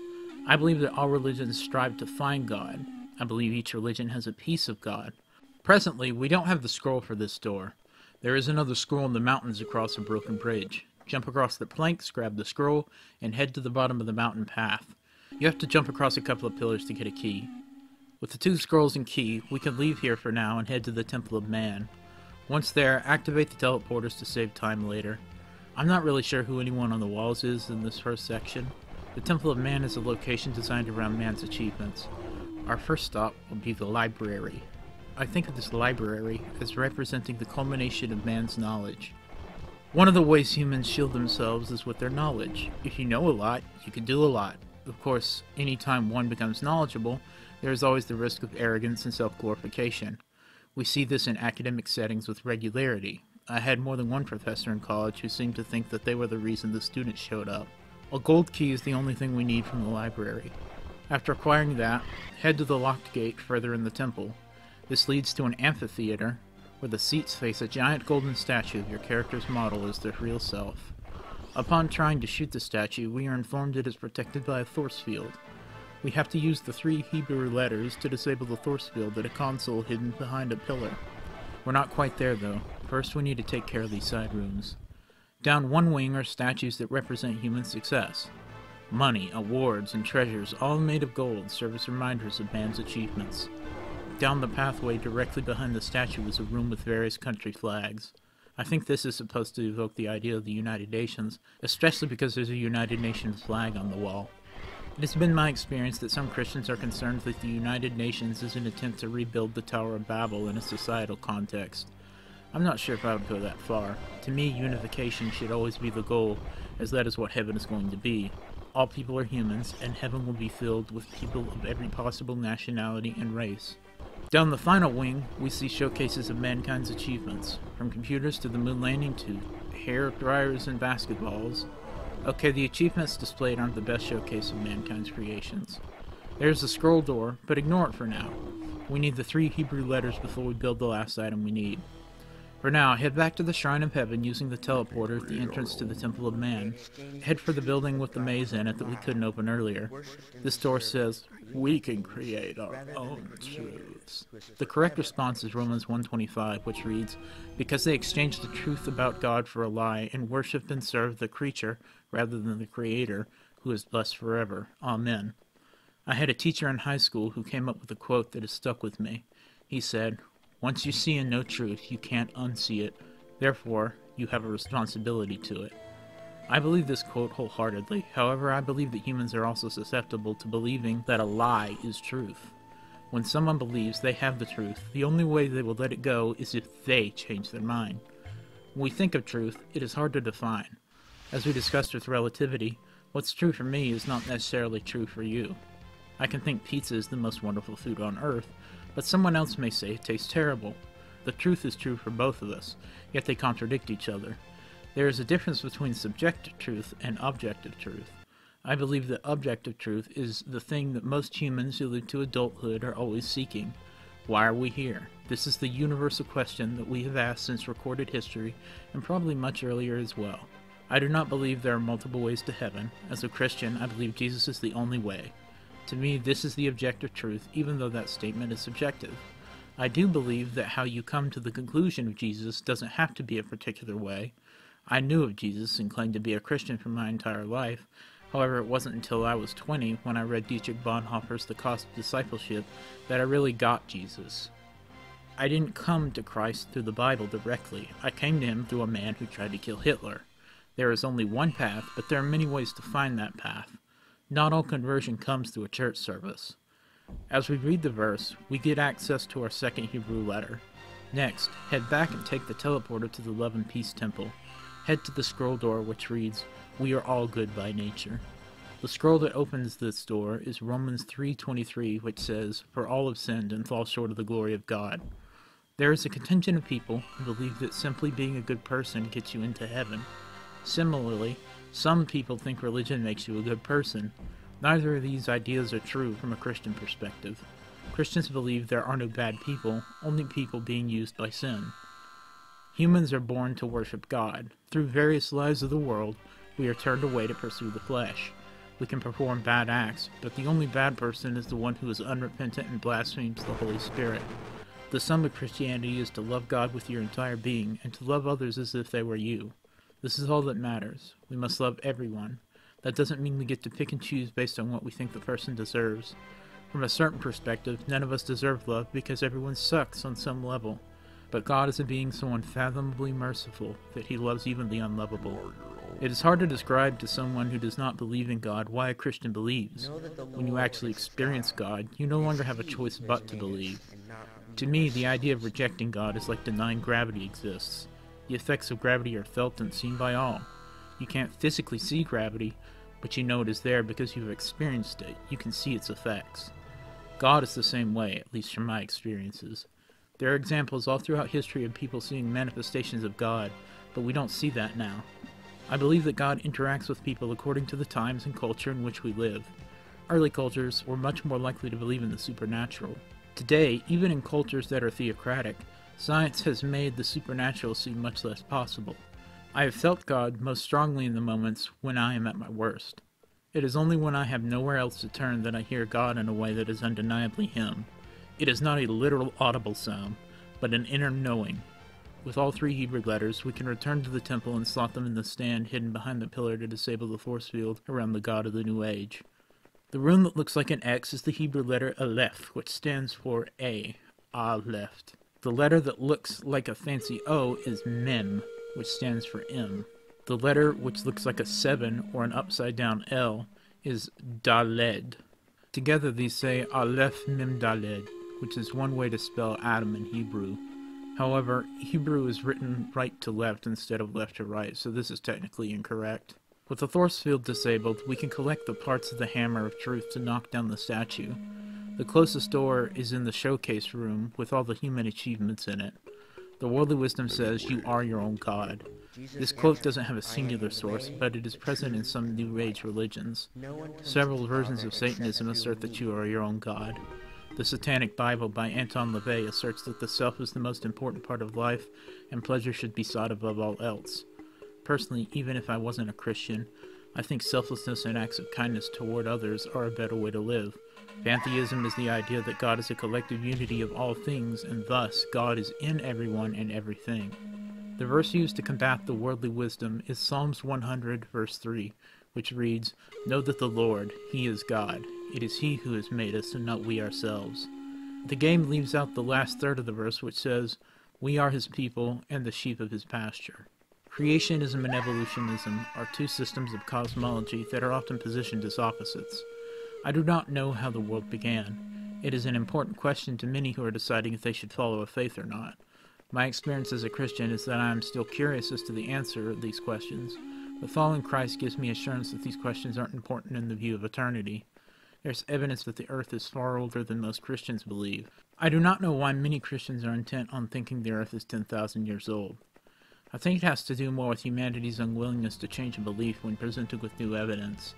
Speaker 1: I believe that all religions strive to find God. I believe each religion has a piece of God. Presently, we don't have the scroll for this door. There is another scroll in the mountains across a broken bridge. Jump across the planks, grab the scroll, and head to the bottom of the mountain path. You have to jump across a couple of pillars to get a key. With the two scrolls and key, we can leave here for now and head to the Temple of Man. Once there, activate the teleporters to save time later. I'm not really sure who anyone on the walls is in this first section. The Temple of Man is a location designed around man's achievements. Our first stop will be the library. I think of this library as representing the culmination of man's knowledge. One of the ways humans shield themselves is with their knowledge. If you know a lot, you can do a lot. Of course, anytime one becomes knowledgeable, there is always the risk of arrogance and self glorification. We see this in academic settings with regularity. I had more than one professor in college who seemed to think that they were the reason the students showed up. A gold key is the only thing we need from the library. After acquiring that, head to the locked gate further in the temple. This leads to an amphitheater, where the seats face a giant golden statue of your character's model as their real self. Upon trying to shoot the statue, we are informed it is protected by a force field. We have to use the three Hebrew letters to disable the force field at a console hidden behind a pillar. We're not quite there though. First we need to take care of these side rooms. Down one wing are statues that represent human success. Money, awards, and treasures, all made of gold, serve as reminders of man's achievements. Down the pathway directly behind the statue is a room with various country flags. I think this is supposed to evoke the idea of the United Nations, especially because there's a United Nations flag on the wall. It has been my experience that some Christians are concerned that the United Nations is an attempt to rebuild the Tower of Babel in a societal context. I'm not sure if I would go that far. To me, unification should always be the goal, as that is what heaven is going to be. All people are humans, and heaven will be filled with people of every possible nationality and race. Down the final wing, we see showcases of mankind's achievements, from computers to the moon landing to hair dryers and basketballs, Okay, the achievements displayed aren't the best showcase of mankind's creations. There's the scroll door, but ignore it for now. We need the three Hebrew letters before we build the last item we need. For now, head back to the Shrine of Heaven using the teleporter at the entrance to the Temple of Man. Head for the building with the maze in it that we couldn't open earlier. This door says, we can create our own truths. The correct response is Romans 1.25, which reads, Because they exchanged the truth about God for a lie, and worshipped and served the creature rather than the Creator, who is blessed forever. Amen. I had a teacher in high school who came up with a quote that has stuck with me. He said, once you see and know truth, you can't unsee it. Therefore, you have a responsibility to it. I believe this quote wholeheartedly. However, I believe that humans are also susceptible to believing that a lie is truth. When someone believes they have the truth, the only way they will let it go is if they change their mind. When we think of truth, it is hard to define. As we discussed with relativity, what's true for me is not necessarily true for you. I can think pizza is the most wonderful food on earth, but someone else may say it tastes terrible. The truth is true for both of us, yet they contradict each other. There is a difference between subjective truth and objective truth. I believe that objective truth is the thing that most humans who live to adulthood are always seeking. Why are we here? This is the universal question that we have asked since recorded history, and probably much earlier as well. I do not believe there are multiple ways to heaven. As a Christian, I believe Jesus is the only way. To me, this is the objective truth, even though that statement is subjective. I do believe that how you come to the conclusion of Jesus doesn't have to be a particular way. I knew of Jesus and claimed to be a Christian for my entire life. However, it wasn't until I was 20 when I read Dietrich Bonhoeffer's The Cost of Discipleship that I really got Jesus. I didn't come to Christ through the Bible directly. I came to him through a man who tried to kill Hitler. There is only one path, but there are many ways to find that path. Not all conversion comes through a church service. As we read the verse, we get access to our second Hebrew letter. Next, head back and take the teleporter to the Love and Peace Temple. Head to the scroll door which reads, We are all good by nature. The scroll that opens this door is Romans 3:23, which says, "For all have sinned and fall short of the glory of God." There is a contingent of people who believe that simply being a good person gets you into heaven. Similarly, some people think religion makes you a good person. Neither of these ideas are true from a Christian perspective. Christians believe there are no bad people, only people being used by sin. Humans are born to worship God. Through various lives of the world, we are turned away to pursue the flesh. We can perform bad acts, but the only bad person is the one who is unrepentant and blasphemes the Holy Spirit. The sum of Christianity is to love God with your entire being and to love others as if they were you. This is all that matters. We must love everyone. That doesn't mean we get to pick and choose based on what we think the person deserves. From a certain perspective, none of us deserve love because everyone sucks on some level. But God is a being so unfathomably merciful that he loves even the unlovable. It is hard to describe to someone who does not believe in God why a Christian believes. When you actually experience God, you no longer have a choice but to believe. To me, the idea of rejecting God is like denying gravity exists. The effects of gravity are felt and seen by all. You can't physically see gravity, but you know it is there because you've experienced it. You can see its effects. God is the same way, at least from my experiences. There are examples all throughout history of people seeing manifestations of God, but we don't see that now. I believe that God interacts with people according to the times and culture in which we live. Early cultures were much more likely to believe in the supernatural. Today, even in cultures that are theocratic, Science has made the supernatural seem much less possible. I have felt God most strongly in the moments when I am at my worst. It is only when I have nowhere else to turn that I hear God in a way that is undeniably Him. It is not a literal audible sound, but an inner knowing. With all three Hebrew letters, we can return to the temple and slot them in the stand hidden behind the pillar to disable the force field around the God of the New Age. The rune that looks like an X is the Hebrew letter Aleph, which stands for A, Aleph. The letter that looks like a fancy O is Mem, which stands for M. The letter which looks like a 7 or an upside down L is Daled. Together these say Aleph Mem Daled, which is one way to spell Adam in Hebrew. However, Hebrew is written right to left instead of left to right, so this is technically incorrect. With the force field disabled, we can collect the parts of the Hammer of Truth to knock down the statue. The closest door is in the showcase room with all the human achievements in it. The worldly wisdom says you are your own god. This quote doesn't have a singular source, but it is present in some New Age religions. Several versions of Satanism assert that you are your own god. The Satanic Bible by Anton LaVey asserts that the self is the most important part of life and pleasure should be sought above all else. Personally, even if I wasn't a Christian, I think selflessness and acts of kindness toward others are a better way to live. Pantheism is the idea that God is a collective unity of all things, and thus God is in everyone and everything. The verse used to combat the worldly wisdom is Psalms 100, verse 3, which reads, Know that the Lord, He is God. It is He who has made us, and not we ourselves. The game leaves out the last third of the verse, which says, We are His people and the sheep of His pasture. Creationism and evolutionism are two systems of cosmology that are often positioned as opposites. I do not know how the world began. It is an important question to many who are deciding if they should follow a faith or not. My experience as a Christian is that I am still curious as to the answer of these questions, but following Christ gives me assurance that these questions aren't important in the view of eternity. There's evidence that the earth is far older than most Christians believe. I do not know why many Christians are intent on thinking the earth is 10,000 years old. I think it has to do more with humanity's unwillingness to change a belief when presented with new evidence.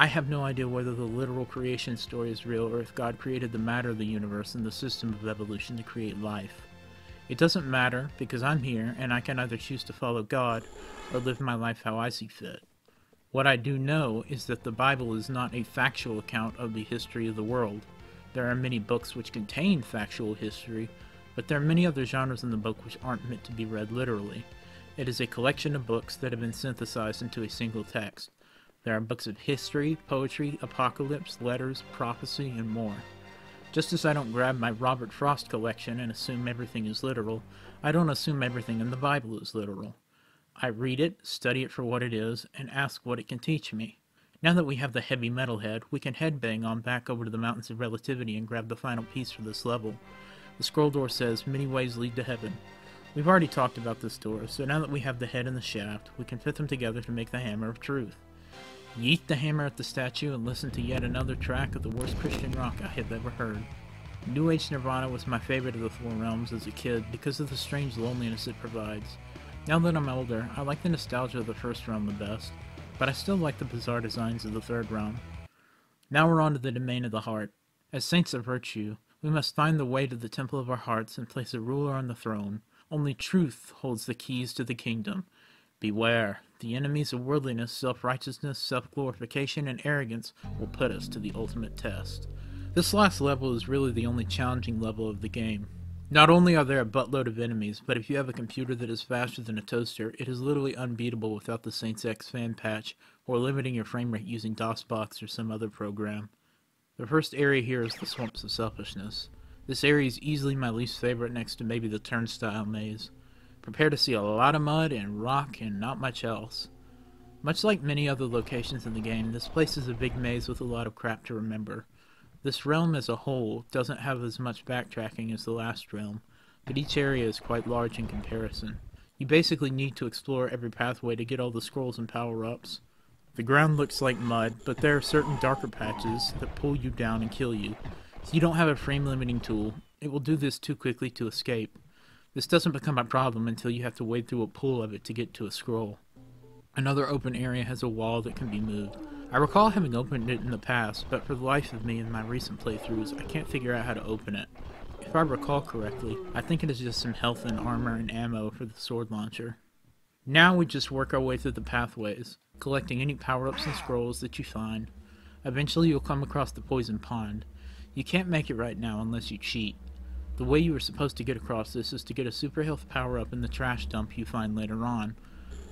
Speaker 1: I have no idea whether the literal creation story is real or if God created the matter of the universe and the system of evolution to create life. It doesn't matter because I'm here and I can either choose to follow God or live my life how I see fit. What I do know is that the Bible is not a factual account of the history of the world. There are many books which contain factual history, but there are many other genres in the book which aren't meant to be read literally. It is a collection of books that have been synthesized into a single text. There are books of history, poetry, apocalypse, letters, prophecy, and more. Just as I don't grab my Robert Frost collection and assume everything is literal, I don't assume everything in the Bible is literal. I read it, study it for what it is, and ask what it can teach me. Now that we have the heavy metal head, we can headbang on back over to the Mountains of Relativity and grab the final piece for this level. The scroll door says, Many ways lead to heaven. We've already talked about this door, so now that we have the head and the shaft, we can fit them together to make the Hammer of Truth. Yeet the hammer at the statue and listen to yet another track of the worst Christian rock I have ever heard. New Age Nirvana was my favorite of the four realms as a kid because of the strange loneliness it provides. Now that I'm older, I like the nostalgia of the first realm the best, but I still like the bizarre designs of the third realm. Now we're on to the domain of the heart. As saints of virtue, we must find the way to the temple of our hearts and place a ruler on the throne. Only truth holds the keys to the kingdom. Beware, the enemies of worldliness, self righteousness, self glorification, and arrogance will put us to the ultimate test. This last level is really the only challenging level of the game. Not only are there a buttload of enemies, but if you have a computer that is faster than a toaster, it is literally unbeatable without the Saints X fan patch or limiting your frame rate using DOSBox or some other program. The first area here is the Swamps of Selfishness. This area is easily my least favorite next to maybe the Turnstile Maze. Prepare to see a lot of mud and rock and not much else. Much like many other locations in the game, this place is a big maze with a lot of crap to remember. This realm as a whole doesn't have as much backtracking as the last realm, but each area is quite large in comparison. You basically need to explore every pathway to get all the scrolls and power-ups. The ground looks like mud, but there are certain darker patches that pull you down and kill you. If you don't have a frame limiting tool, it will do this too quickly to escape. This doesn't become a problem until you have to wade through a pool of it to get to a scroll. Another open area has a wall that can be moved. I recall having opened it in the past, but for the life of me in my recent playthroughs, I can't figure out how to open it. If I recall correctly, I think it is just some health and armor and ammo for the sword launcher. Now we just work our way through the pathways, collecting any power-ups and scrolls that you find. Eventually you'll come across the poison pond. You can't make it right now unless you cheat. The way you were supposed to get across this is to get a super health power-up in the trash dump you find later on.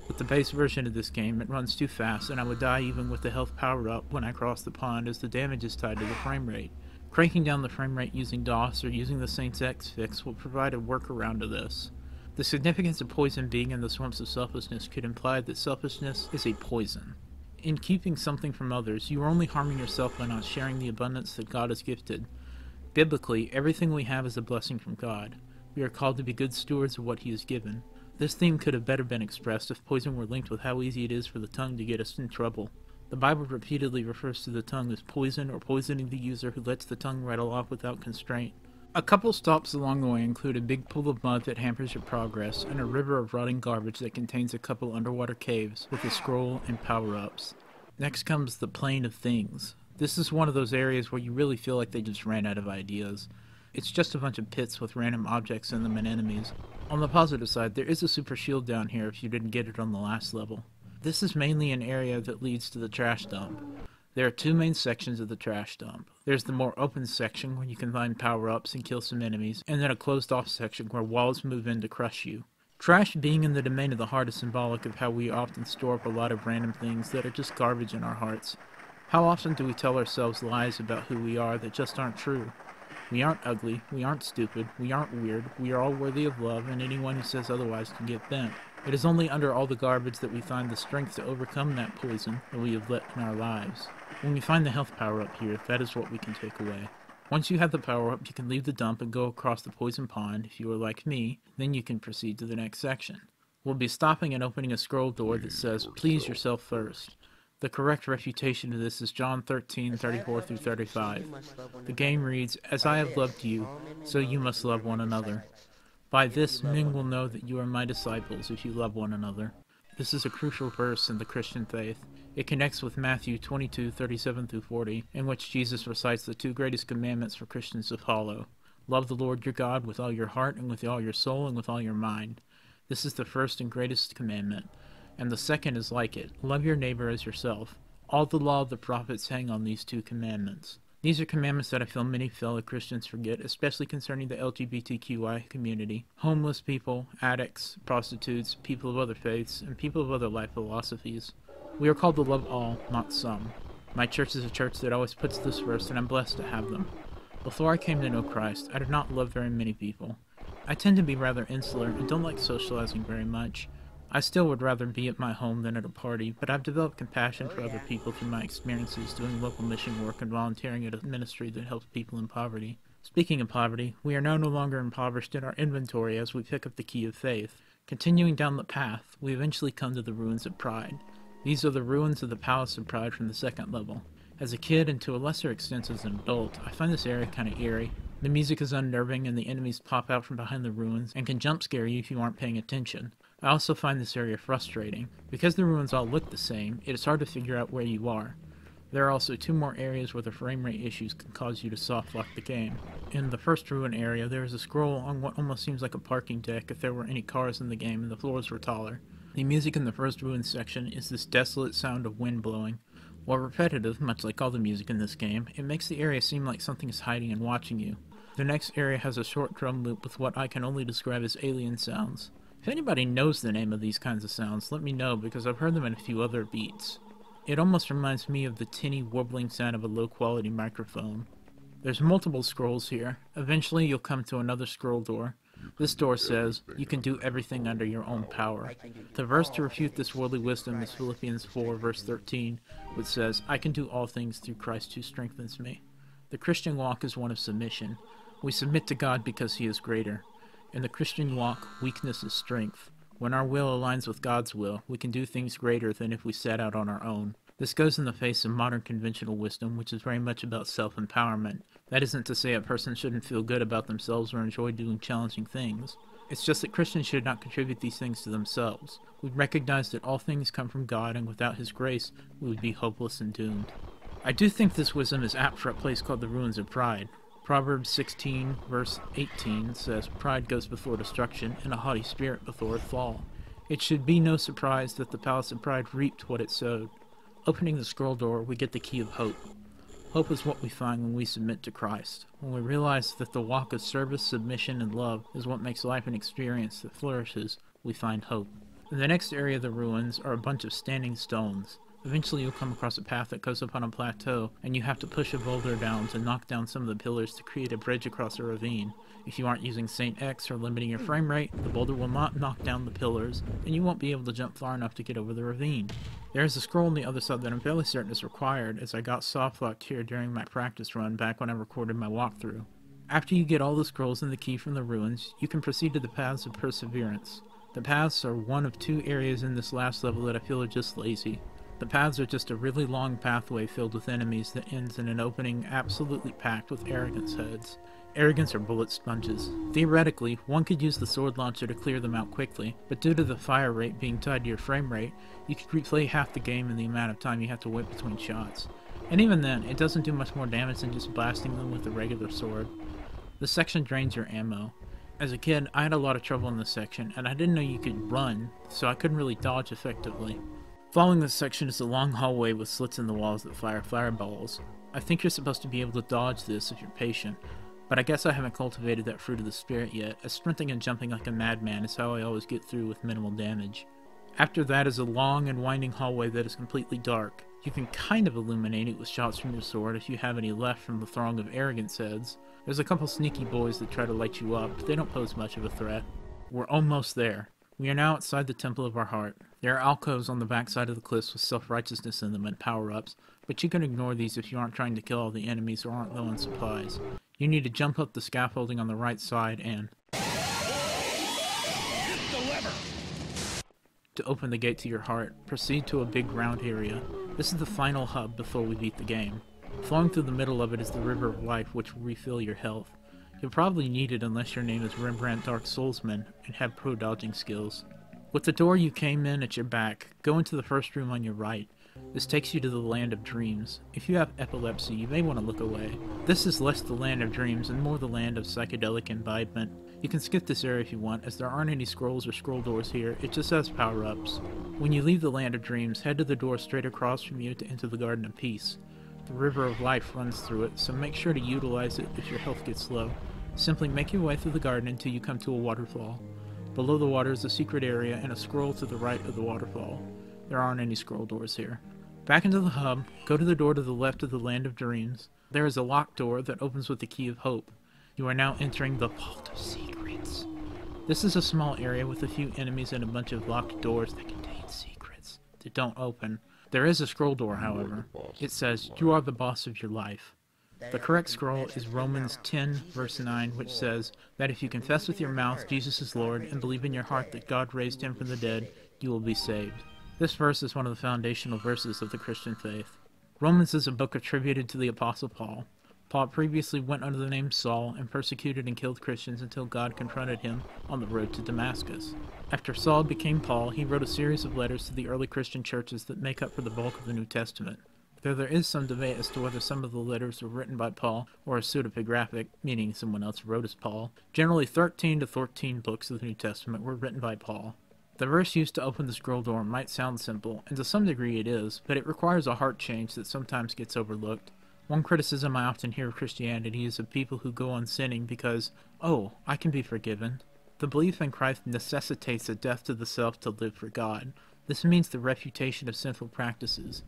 Speaker 1: With the base version of this game, it runs too fast, and I would die even with the health power-up when I cross the pond as the damage is tied to the frame rate. Cranking down the frame rate using DOS or using the Saints X fix will provide a workaround to this. The significance of poison being in the swamps of selfishness could imply that selfishness is a poison. In keeping something from others, you are only harming yourself by not sharing the abundance that God has gifted. Biblically, everything we have is a blessing from God. We are called to be good stewards of what He has given. This theme could have better been expressed if poison were linked with how easy it is for the tongue to get us in trouble. The Bible repeatedly refers to the tongue as poison or poisoning the user who lets the tongue rattle off without constraint. A couple stops along the way include a big pool of mud that hampers your progress, and a river of rotting garbage that contains a couple underwater caves with a scroll and power ups. Next comes the Plane of Things, this is one of those areas where you really feel like they just ran out of ideas. It's just a bunch of pits with random objects in them and enemies. On the positive side, there is a super shield down here if you didn't get it on the last level. This is mainly an area that leads to the trash dump. There are two main sections of the trash dump. There's the more open section where you can find power-ups and kill some enemies, and then a closed-off section where walls move in to crush you. Trash being in the domain of the heart is symbolic of how we often store up a lot of random things that are just garbage in our hearts. How often do we tell ourselves lies about who we are that just aren't true? We aren't ugly, we aren't stupid, we aren't weird, we are all worthy of love, and anyone who says otherwise can get bent. It is only under all the garbage that we find the strength to overcome that poison that we have let in our lives. When we find the health power up here, that is what we can take away. Once you have the power up, you can leave the dump and go across the poison pond if you are like me, then you can proceed to the next section. We'll be stopping and opening a scroll door that says, Please yourself first. The correct refutation of this is John 13, 34 through 35. The game reads, As I have loved you, so you must love one another. By this men will know that you are my disciples if you love one another. This is a crucial verse in the Christian faith. It connects with Matthew 22, 37 through 40, in which Jesus recites the two greatest commandments for Christians to follow. Love the Lord your God with all your heart and with all your soul and with all your mind. This is the first and greatest commandment. And the second is like it love your neighbor as yourself. All the law of the prophets hang on these two commandments. These are commandments that I feel many fellow Christians forget, especially concerning the LGBTQI community, homeless people, addicts, prostitutes, people of other faiths, and people of other life philosophies. We are called to love all, not some. My church is a church that always puts this first, and I'm blessed to have them. Before I came to know Christ, I did not love very many people. I tend to be rather insular and don't like socializing very much. I still would rather be at my home than at a party, but I've developed compassion oh, for other people through my experiences doing local mission work and volunteering at a ministry that helps people in poverty. Speaking of poverty, we are now no longer impoverished in our inventory as we pick up the key of faith. Continuing down the path, we eventually come to the ruins of pride. These are the ruins of the Palace of Pride from the second level. As a kid, and to a lesser extent as an adult, I find this area kind of eerie. The music is unnerving, and the enemies pop out from behind the ruins and can jump scare you if you aren't paying attention. I also find this area frustrating. Because the ruins all look the same, it is hard to figure out where you are. There are also two more areas where the frame rate issues can cause you to soft lock the game. In the first ruin area, there is a scroll on what almost seems like a parking deck if there were any cars in the game and the floors were taller. The music in the first ruin section is this desolate sound of wind blowing. While repetitive, much like all the music in this game, it makes the area seem like something is hiding and watching you. The next area has a short drum loop with what I can only describe as alien sounds. If anybody knows the name of these kinds of sounds, let me know because I've heard them in a few other beats. It almost reminds me of the tinny, warbling sound of a low quality microphone. There's multiple scrolls here. Eventually, you'll come to another scroll door. This door says, You can do everything under your own power. The verse to refute this worldly wisdom is Philippians 4, verse 13, which says, I can do all things through Christ who strengthens me. The Christian walk is one of submission. We submit to God because He is greater. In the Christian walk, weakness is strength. When our will aligns with God's will, we can do things greater than if we set out on our own. This goes in the face of modern conventional wisdom, which is very much about self empowerment. That isn't to say a person shouldn't feel good about themselves or enjoy doing challenging things. It's just that Christians should not contribute these things to themselves. We recognize that all things come from God, and without His grace, we would be hopeless and doomed. I do think this wisdom is apt for a place called the Ruins of Pride. Proverbs 16, verse 18 says, Pride goes before destruction, and a haughty spirit before a fall. It should be no surprise that the Palace of Pride reaped what it sowed. Opening the scroll door, we get the key of hope. Hope is what we find when we submit to Christ, when we realize that the walk of service, submission, and love is what makes life an experience that flourishes, we find hope. In the next area of the ruins are a bunch of standing stones. Eventually you'll come across a path that goes up on a plateau, and you have to push a boulder down to knock down some of the pillars to create a bridge across a ravine. If you aren't using Saint X or limiting your frame rate, the boulder will not knock down the pillars, and you won't be able to jump far enough to get over the ravine. There is a scroll on the other side that I'm fairly certain is required, as I got soft locked here during my practice run back when I recorded my walkthrough. After you get all the scrolls and the key from the ruins, you can proceed to the Paths of Perseverance. The paths are one of two areas in this last level that I feel are just lazy. The paths are just a really long pathway filled with enemies that ends in an opening absolutely packed with arrogance heads. Arrogance are bullet sponges. Theoretically, one could use the sword launcher to clear them out quickly, but due to the fire rate being tied to your frame rate, you could replay half the game in the amount of time you have to wait between shots. And even then, it doesn't do much more damage than just blasting them with a regular sword. The section drains your ammo. As a kid, I had a lot of trouble in this section, and I didn't know you could run, so I couldn't really dodge effectively. Following this section is a long hallway with slits in the walls that fire fireballs. I think you're supposed to be able to dodge this if you're patient, but I guess I haven't cultivated that fruit of the spirit yet, as sprinting and jumping like a madman is how I always get through with minimal damage. After that is a long and winding hallway that is completely dark. You can kind of illuminate it with shots from your sword if you have any left from the throng of arrogance heads. There's a couple sneaky boys that try to light you up, but they don't pose much of a threat. We're almost there. We are now outside the Temple of our Heart. There are alcoves on the backside of the cliffs with self-righteousness in them and power-ups, but you can ignore these if you aren't trying to kill all the enemies or aren't low on supplies. You need to jump up the scaffolding on the right side and... To open the gate to your heart, proceed to a big round area. This is the final hub before we beat the game. Flowing through the middle of it is the River of Life, which will refill your health. You'll probably need it unless your name is Rembrandt Dark Soulsman and have pro dodging skills. With the door you came in at your back, go into the first room on your right. This takes you to the land of dreams. If you have epilepsy, you may want to look away. This is less the land of dreams and more the land of psychedelic imbibement. You can skip this area if you want, as there aren't any scrolls or scroll doors here, it just has power ups. When you leave the land of dreams, head to the door straight across from you to enter the Garden of Peace. The River of Life runs through it, so make sure to utilize it if your health gets low. Simply make your way through the garden until you come to a waterfall. Below the water is a secret area and a scroll to the right of the waterfall. There aren't any scroll doors here. Back into the hub, go to the door to the left of the Land of Dreams. There is a locked door that opens with the key of hope. You are now entering the Vault of Secrets. This is a small area with a few enemies and a bunch of locked doors that contain secrets that don't open. There is a scroll door, however. It says, You are the boss of your life. The correct scroll is Romans 10, verse 9, which says that if you confess with your mouth Jesus is Lord and believe in your heart that God raised him from the dead, you will be saved. This verse is one of the foundational verses of the Christian faith. Romans is a book attributed to the Apostle Paul. Paul previously went under the name Saul and persecuted and killed Christians until God confronted him on the road to Damascus. After Saul became Paul, he wrote a series of letters to the early Christian churches that make up for the bulk of the New Testament. Though there is some debate as to whether some of the letters were written by Paul or are pseudepigraphic, meaning someone else wrote as Paul, generally 13 to 14 books of the New Testament were written by Paul. The verse used to open the scroll door might sound simple, and to some degree it is, but it requires a heart change that sometimes gets overlooked. One criticism I often hear of Christianity is of people who go on sinning because, oh, I can be forgiven. The belief in Christ necessitates a death to the self to live for God. This means the refutation of sinful practices.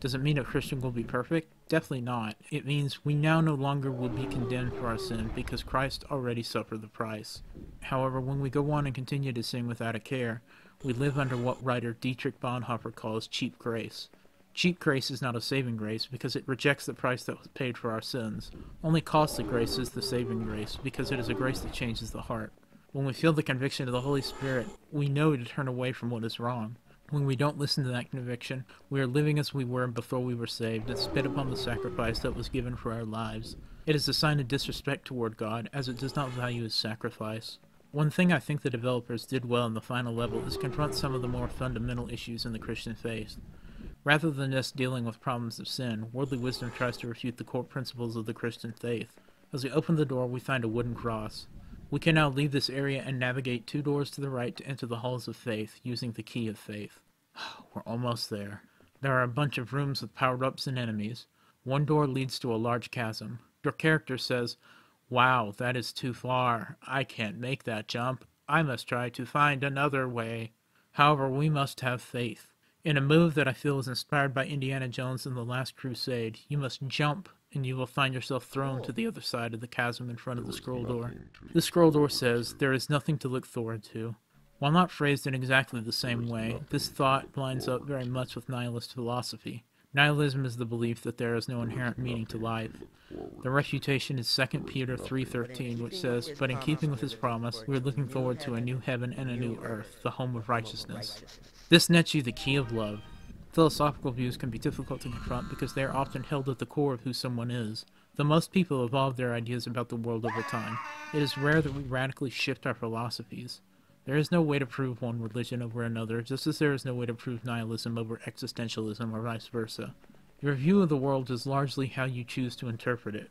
Speaker 1: Does it mean a Christian will be perfect? Definitely not. It means we now no longer will be condemned for our sin because Christ already suffered the price. However, when we go on and continue to sin without a care, we live under what writer Dietrich Bonhoeffer calls cheap grace. Cheap grace is not a saving grace because it rejects the price that was paid for our sins. Only costly grace is the saving grace because it is a grace that changes the heart. When we feel the conviction of the Holy Spirit, we know to turn away from what is wrong. When we don't listen to that conviction, we are living as we were before we were saved and spit upon the sacrifice that was given for our lives. It is a sign of disrespect toward God, as it does not value his sacrifice. One thing I think the developers did well in the final level is confront some of the more fundamental issues in the Christian faith. Rather than just dealing with problems of sin, worldly wisdom tries to refute the core principles of the Christian faith. As we open the door, we find a wooden cross. We can now leave this area and navigate two doors to the right to enter the halls of faith using the key of faith. We're almost there. There are a bunch of rooms with powered ups and enemies. One door leads to a large chasm. Your character says, Wow, that is too far. I can't make that jump. I must try to find another way. However, we must have faith. In a move that I feel is inspired by Indiana Jones in The Last Crusade, you must jump and you will find yourself thrown to the other side of the chasm in front of the scroll door. The scroll door says, There is nothing to look forward to. While not phrased in exactly the same way, this thought lines up very much with nihilist philosophy. Nihilism is the belief that there is no inherent meaning to life. The refutation is 2 Peter 3.13, which says, But in keeping with his promise, we are looking forward to a new heaven and a new earth, the home of righteousness. This nets you the key of love, Philosophical views can be difficult to confront because they are often held at the core of who someone is. Though most people evolve their ideas about the world over time, it is rare that we radically shift our philosophies. There is no way to prove one religion over another, just as there is no way to prove nihilism over existentialism or vice versa. Your view of the world is largely how you choose to interpret it.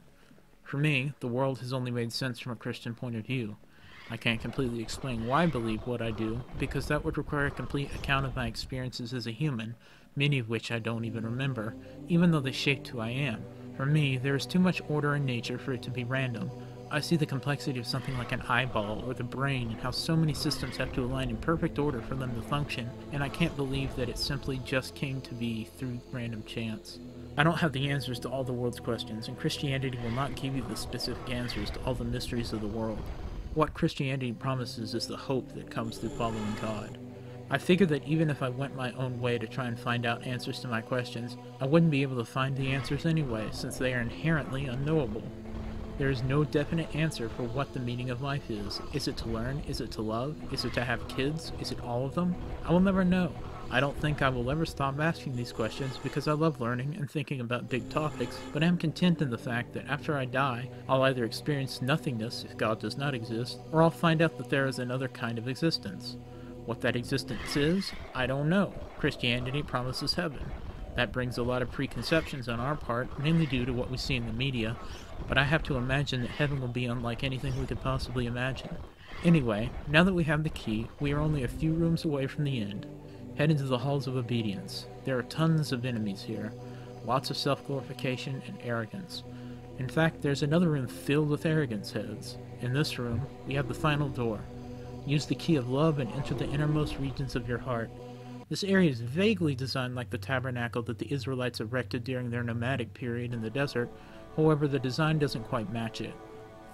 Speaker 1: For me, the world has only made sense from a Christian point of view. I can't completely explain why I believe what I do, because that would require a complete account of my experiences as a human, many of which I don't even remember, even though they shaped who I am. For me, there is too much order in nature for it to be random. I see the complexity of something like an eyeball or the brain and how so many systems have to align in perfect order for them to function, and I can't believe that it simply just came to be through random chance. I don't have the answers to all the world's questions, and Christianity will not give you the specific answers to all the mysteries of the world. What Christianity promises is the hope that comes through following God. I figured that even if I went my own way to try and find out answers to my questions, I wouldn't be able to find the answers anyway, since they are inherently unknowable. There is no definite answer for what the meaning of life is. Is it to learn? Is it to love? Is it to have kids? Is it all of them? I will never know. I don't think I will ever stop asking these questions because I love learning and thinking about big topics, but I am content in the fact that after I die, I'll either experience nothingness if God does not exist, or I'll find out that there is another kind of existence. What that existence is, I don't know. Christianity promises heaven. That brings a lot of preconceptions on our part, mainly due to what we see in the media, but I have to imagine that heaven will be unlike anything we could possibly imagine. Anyway, now that we have the key, we are only a few rooms away from the end. Head into the halls of obedience. There are tons of enemies here, lots of self glorification and arrogance. In fact, there's another room filled with arrogance heads. In this room, we have the final door. Use the key of love and enter the innermost regions of your heart. This area is vaguely designed like the tabernacle that the Israelites erected during their nomadic period in the desert, however, the design doesn't quite match it.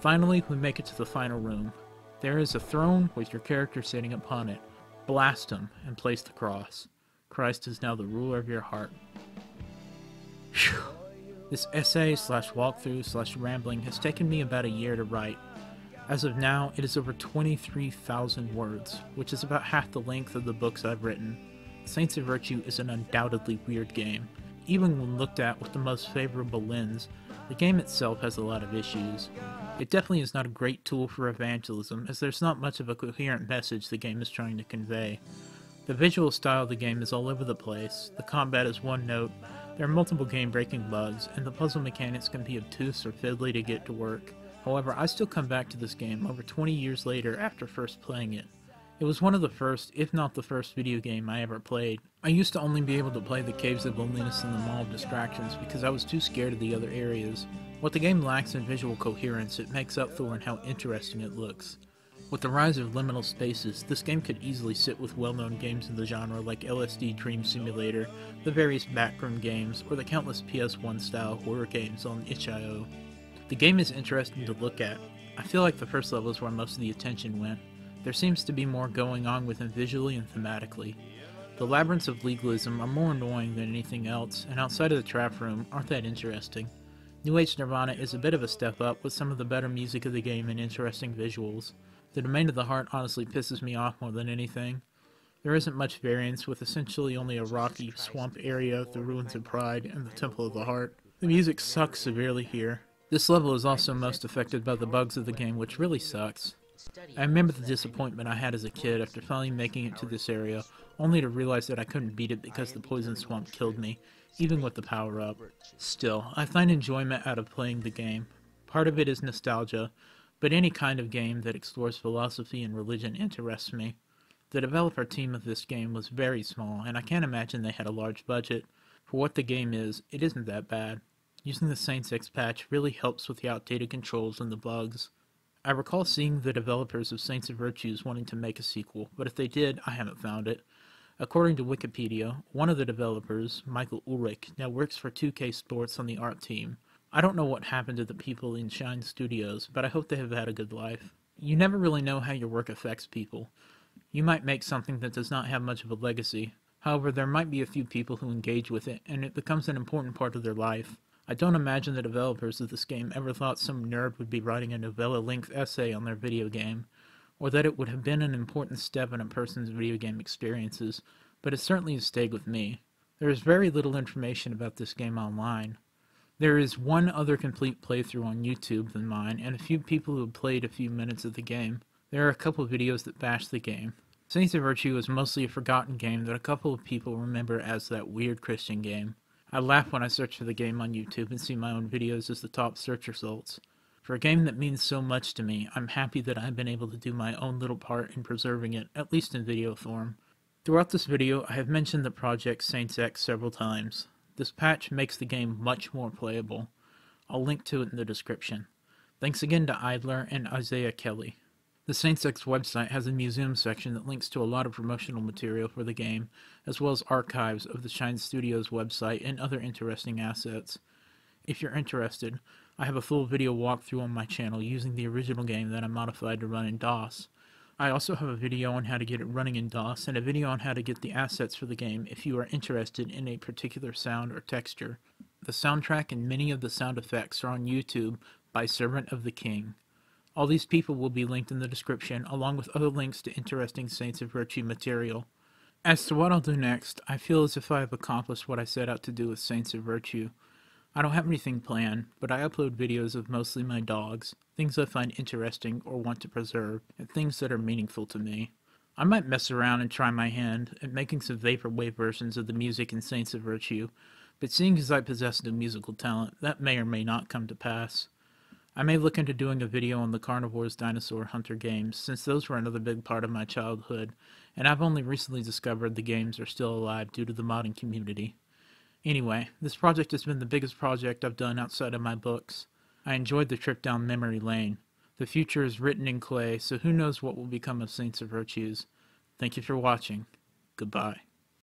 Speaker 1: Finally, we make it to the final room. There is a throne with your character sitting upon it. Blast him and place the cross. Christ is now the ruler of your heart. Phew. This essay slash walkthrough slash rambling has taken me about a year to write. As of now, it is over 23,000 words, which is about half the length of the books I've written. Saints of Virtue is an undoubtedly weird game. Even when looked at with the most favorable lens, the game itself has a lot of issues. It definitely is not a great tool for evangelism, as there's not much of a coherent message the game is trying to convey. The visual style of the game is all over the place, the combat is one note, there are multiple game breaking bugs, and the puzzle mechanics can be obtuse or fiddly to get to work. However, I still come back to this game over 20 years later after first playing it. It was one of the first, if not the first video game I ever played. I used to only be able to play the Caves of Loneliness and the Mall of Distractions because I was too scared of the other areas. What the game lacks in visual coherence, it makes up for in how interesting it looks. With the rise of liminal spaces, this game could easily sit with well-known games in the genre like LSD Dream Simulator, the various backroom games, or the countless PS1-style horror games on itch.io. The game is interesting to look at. I feel like the first level is where most of the attention went. There seems to be more going on with it visually and thematically. The labyrinths of legalism are more annoying than anything else, and outside of the trap room, aren't that interesting. New Age Nirvana is a bit of a step up with some of the better music of the game and interesting visuals. The Domain of the Heart honestly pisses me off more than anything. There isn't much variance, with essentially only a rocky swamp area, the Ruins of Pride, and the Temple of the Heart. The music sucks severely here. This level is also most affected by the bugs of the game, which really sucks. I remember the disappointment I had as a kid after finally making it to this area, only to realize that I couldn't beat it because the poison swamp killed me, even with the power up. Still, I find enjoyment out of playing the game. Part of it is nostalgia, but any kind of game that explores philosophy and religion interests me. The developer team of this game was very small, and I can't imagine they had a large budget. For what the game is, it isn't that bad. Using the Saints X patch really helps with the outdated controls and the bugs. I recall seeing the developers of Saints of Virtues wanting to make a sequel, but if they did, I haven't found it. According to Wikipedia, one of the developers, Michael Ulrich, now works for 2K Sports on the art team. I don't know what happened to the people in Shine Studios, but I hope they have had a good life. You never really know how your work affects people. You might make something that does not have much of a legacy. However, there might be a few people who engage with it, and it becomes an important part of their life. I don't imagine the developers of this game ever thought some nerd would be writing a novella-length essay on their video game, or that it would have been an important step in a person's video game experiences, but it certainly has stayed with me. There is very little information about this game online. There is one other complete playthrough on YouTube than mine, and a few people who have played a few minutes of the game. There are a couple of videos that bash the game. Saints of Virtue is mostly a forgotten game that a couple of people remember as that weird Christian game. I laugh when I search for the game on YouTube and see my own videos as the top search results. For a game that means so much to me, I'm happy that I've been able to do my own little part in preserving it, at least in video form. Throughout this video, I have mentioned the project Saints X several times. This patch makes the game much more playable. I'll link to it in the description. Thanks again to Idler and Isaiah Kelly. The SaintsX website has a museum section that links to a lot of promotional material for the game, as well as archives of the Shine Studios website and other interesting assets. If you're interested, I have a full video walkthrough on my channel using the original game that I modified to run in DOS. I also have a video on how to get it running in DOS and a video on how to get the assets for the game if you are interested in a particular sound or texture. The soundtrack and many of the sound effects are on YouTube by Servant of the King. All these people will be linked in the description along with other links to interesting Saints of Virtue material. As to what I'll do next, I feel as if I have accomplished what I set out to do with Saints of Virtue. I don't have anything planned, but I upload videos of mostly my dogs, things I find interesting or want to preserve, and things that are meaningful to me. I might mess around and try my hand at making some vaporwave versions of the music in Saints of Virtue, but seeing as I possess no musical talent, that may or may not come to pass. I may look into doing a video on the Carnivores Dinosaur Hunter games, since those were another big part of my childhood, and I've only recently discovered the games are still alive due to the modding community. Anyway, this project has been the biggest project I've done outside of my books. I enjoyed the trip down memory lane. The future is written in clay, so who knows what will become of Saints of Virtues. Thank you for watching. Goodbye.